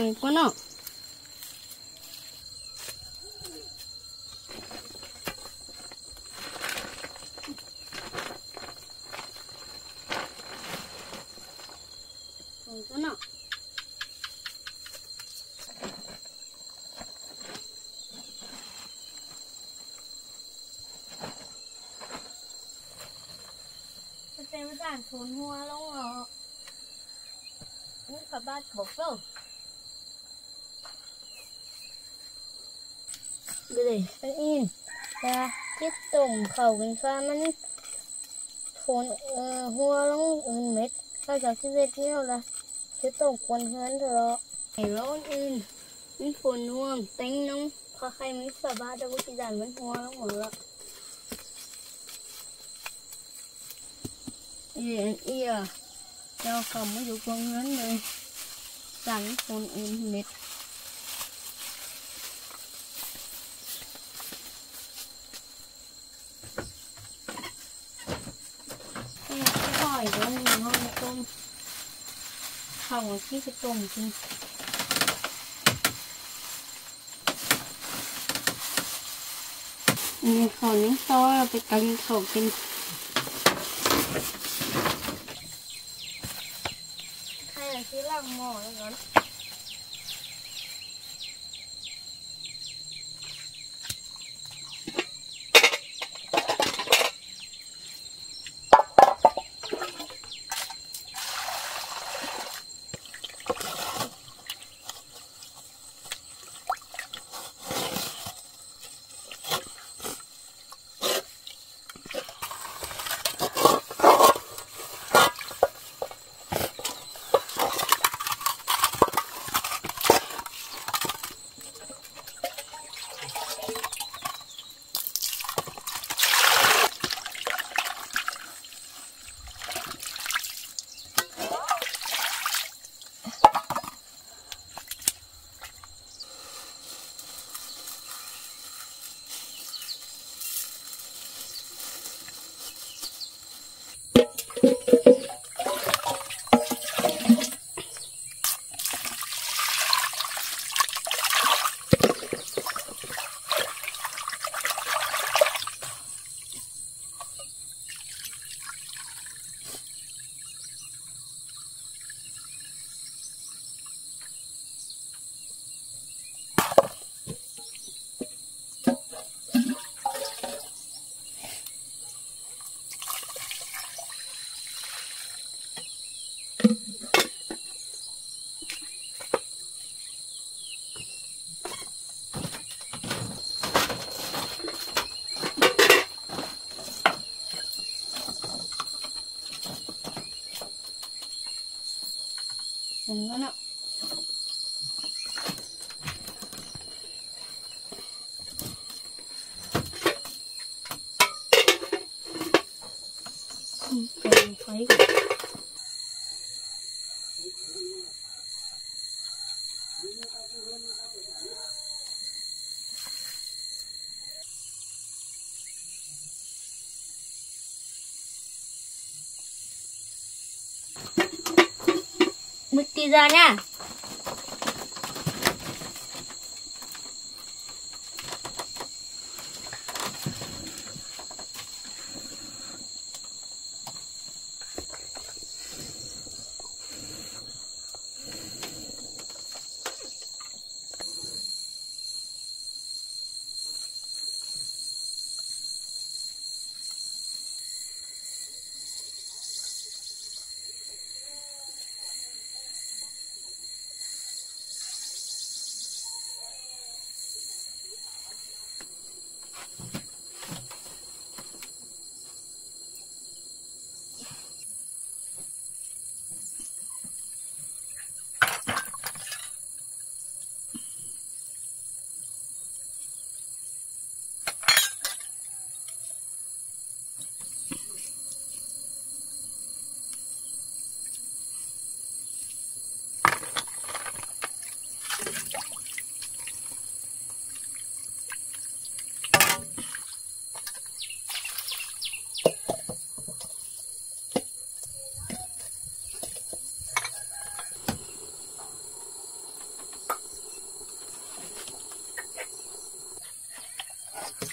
Mày quá nào. Mày quá nào. Xem cái đàn thốn hoa luôn rồi. Những cả ba bọc rồi. Đây, cái in. Và chiếc tổng khẩu cái pha มันโทนเอ่อหัวลงอื่นเม็ดก็จากที่เม็ดนี้ละจะตกคนเฮือนเถอะไอ้ร้อนอื่นมันฝนห่วงเต็งน้องพอใครมีสบายแต่ว่าที่ด่านมันหัวลงหมดละเอียเอียเจ้าเขาไม่อยู่ตรงนั้นเลยสั่งคนอื่นเม็ด อ้พี่คืตรงจริงมีหอนิ้งซอไปกันเขากินใครอยากซื้อล่างหม้อแล้วกัน ってみような。最後。第三站。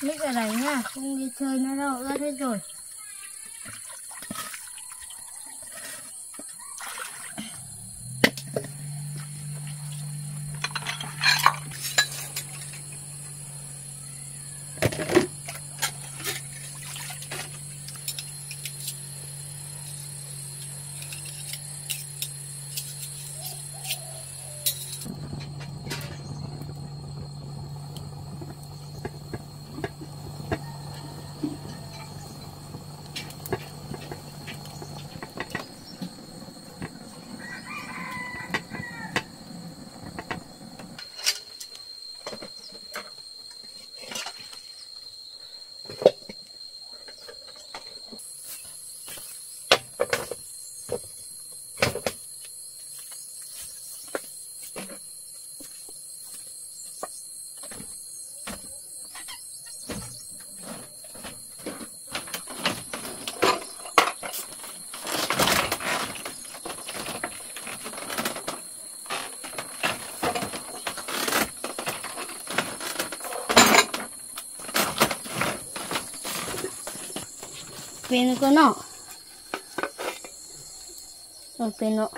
mít ở đây nha không đi chơi nữa đâu ướt hết rồi. Pino ko no. Ang pino.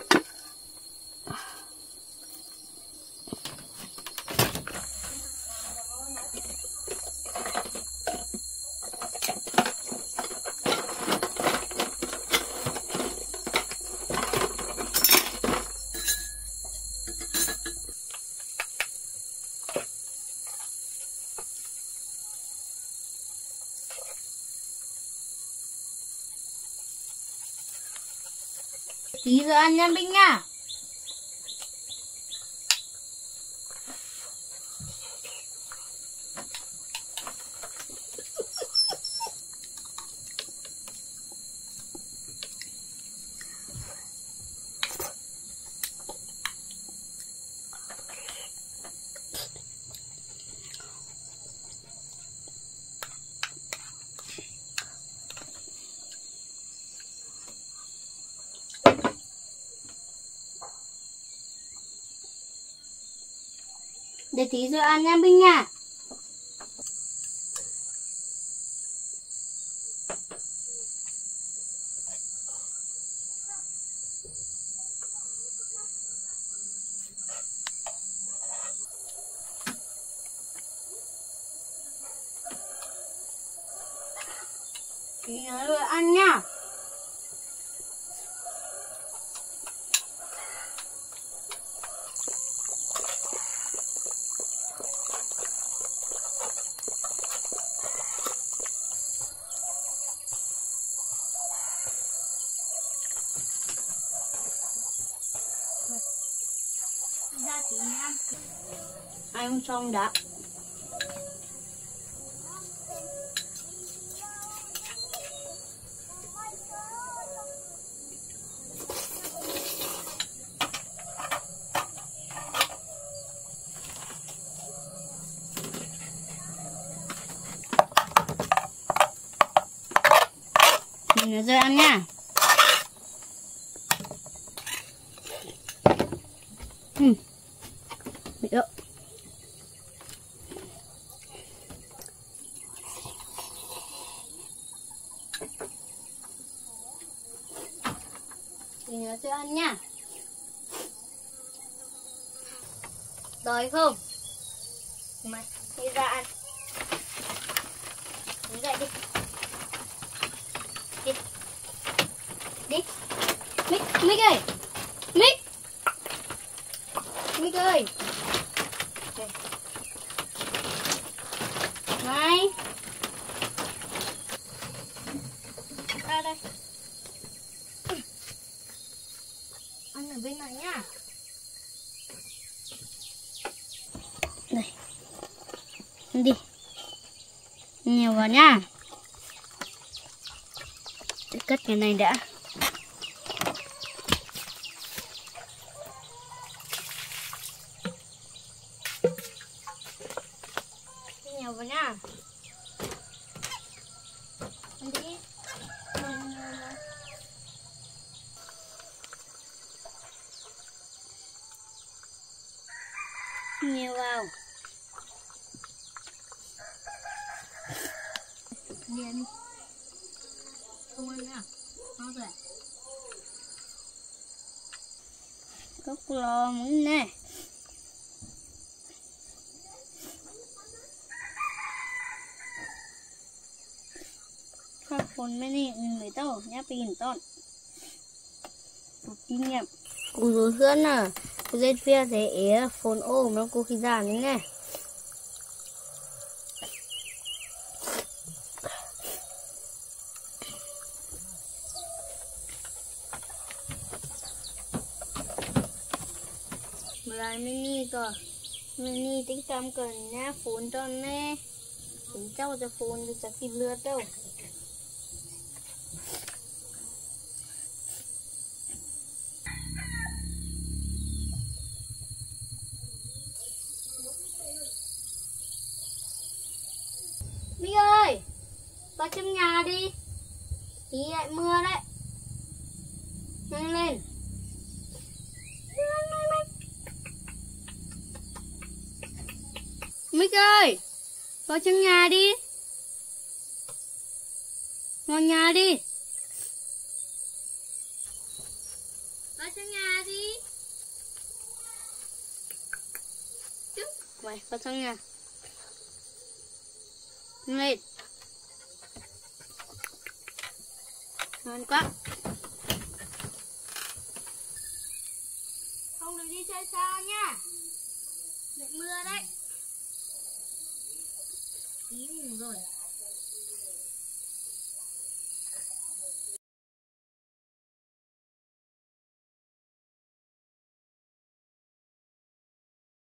Tí giờ ăn nhân Binh nha. Để tí giờ ăn nha Binh nha. Tí giờ ăn nha. ra tí nha ăn xong đã. Rồi ăn nha Ừ. Bị ợ. Mình nhớ chưa ăn nha. Đói không? Mày đi ra ăn. Đứng dậy đi. Đi. Đi. Mick, Mick ơi. Mick. Mick ơi. Đây. Này. Ra đây. Ăn ở bên này nhá. Đây. Ăn đi. Nhiều vào nhá. Để cất cái này đã. ถ้าคนไม่นี่อื่นไม่ต้องอย่าปีนต้นจริงเนี่ยกูรู้เพื่อนน่ะกูเล่นเฟียเสียเอ๋โฟนโอ้แล้วกูคิดได้นี่ไงเวลาไม่นี่ก็ไม่นี่ติ๊กตามก่อนนะฝนตอนแน่ถึงเจ้าจะฝนหรือจะกินเลือดเจ้า vào trong nhà đi. Vào nhà đi. Vào trong nhà đi. Chứ, vào trong nhà. Lên. Ngon quá. Không được đi chơi xa nha. Để mưa đấy. Ý ngủ rồi.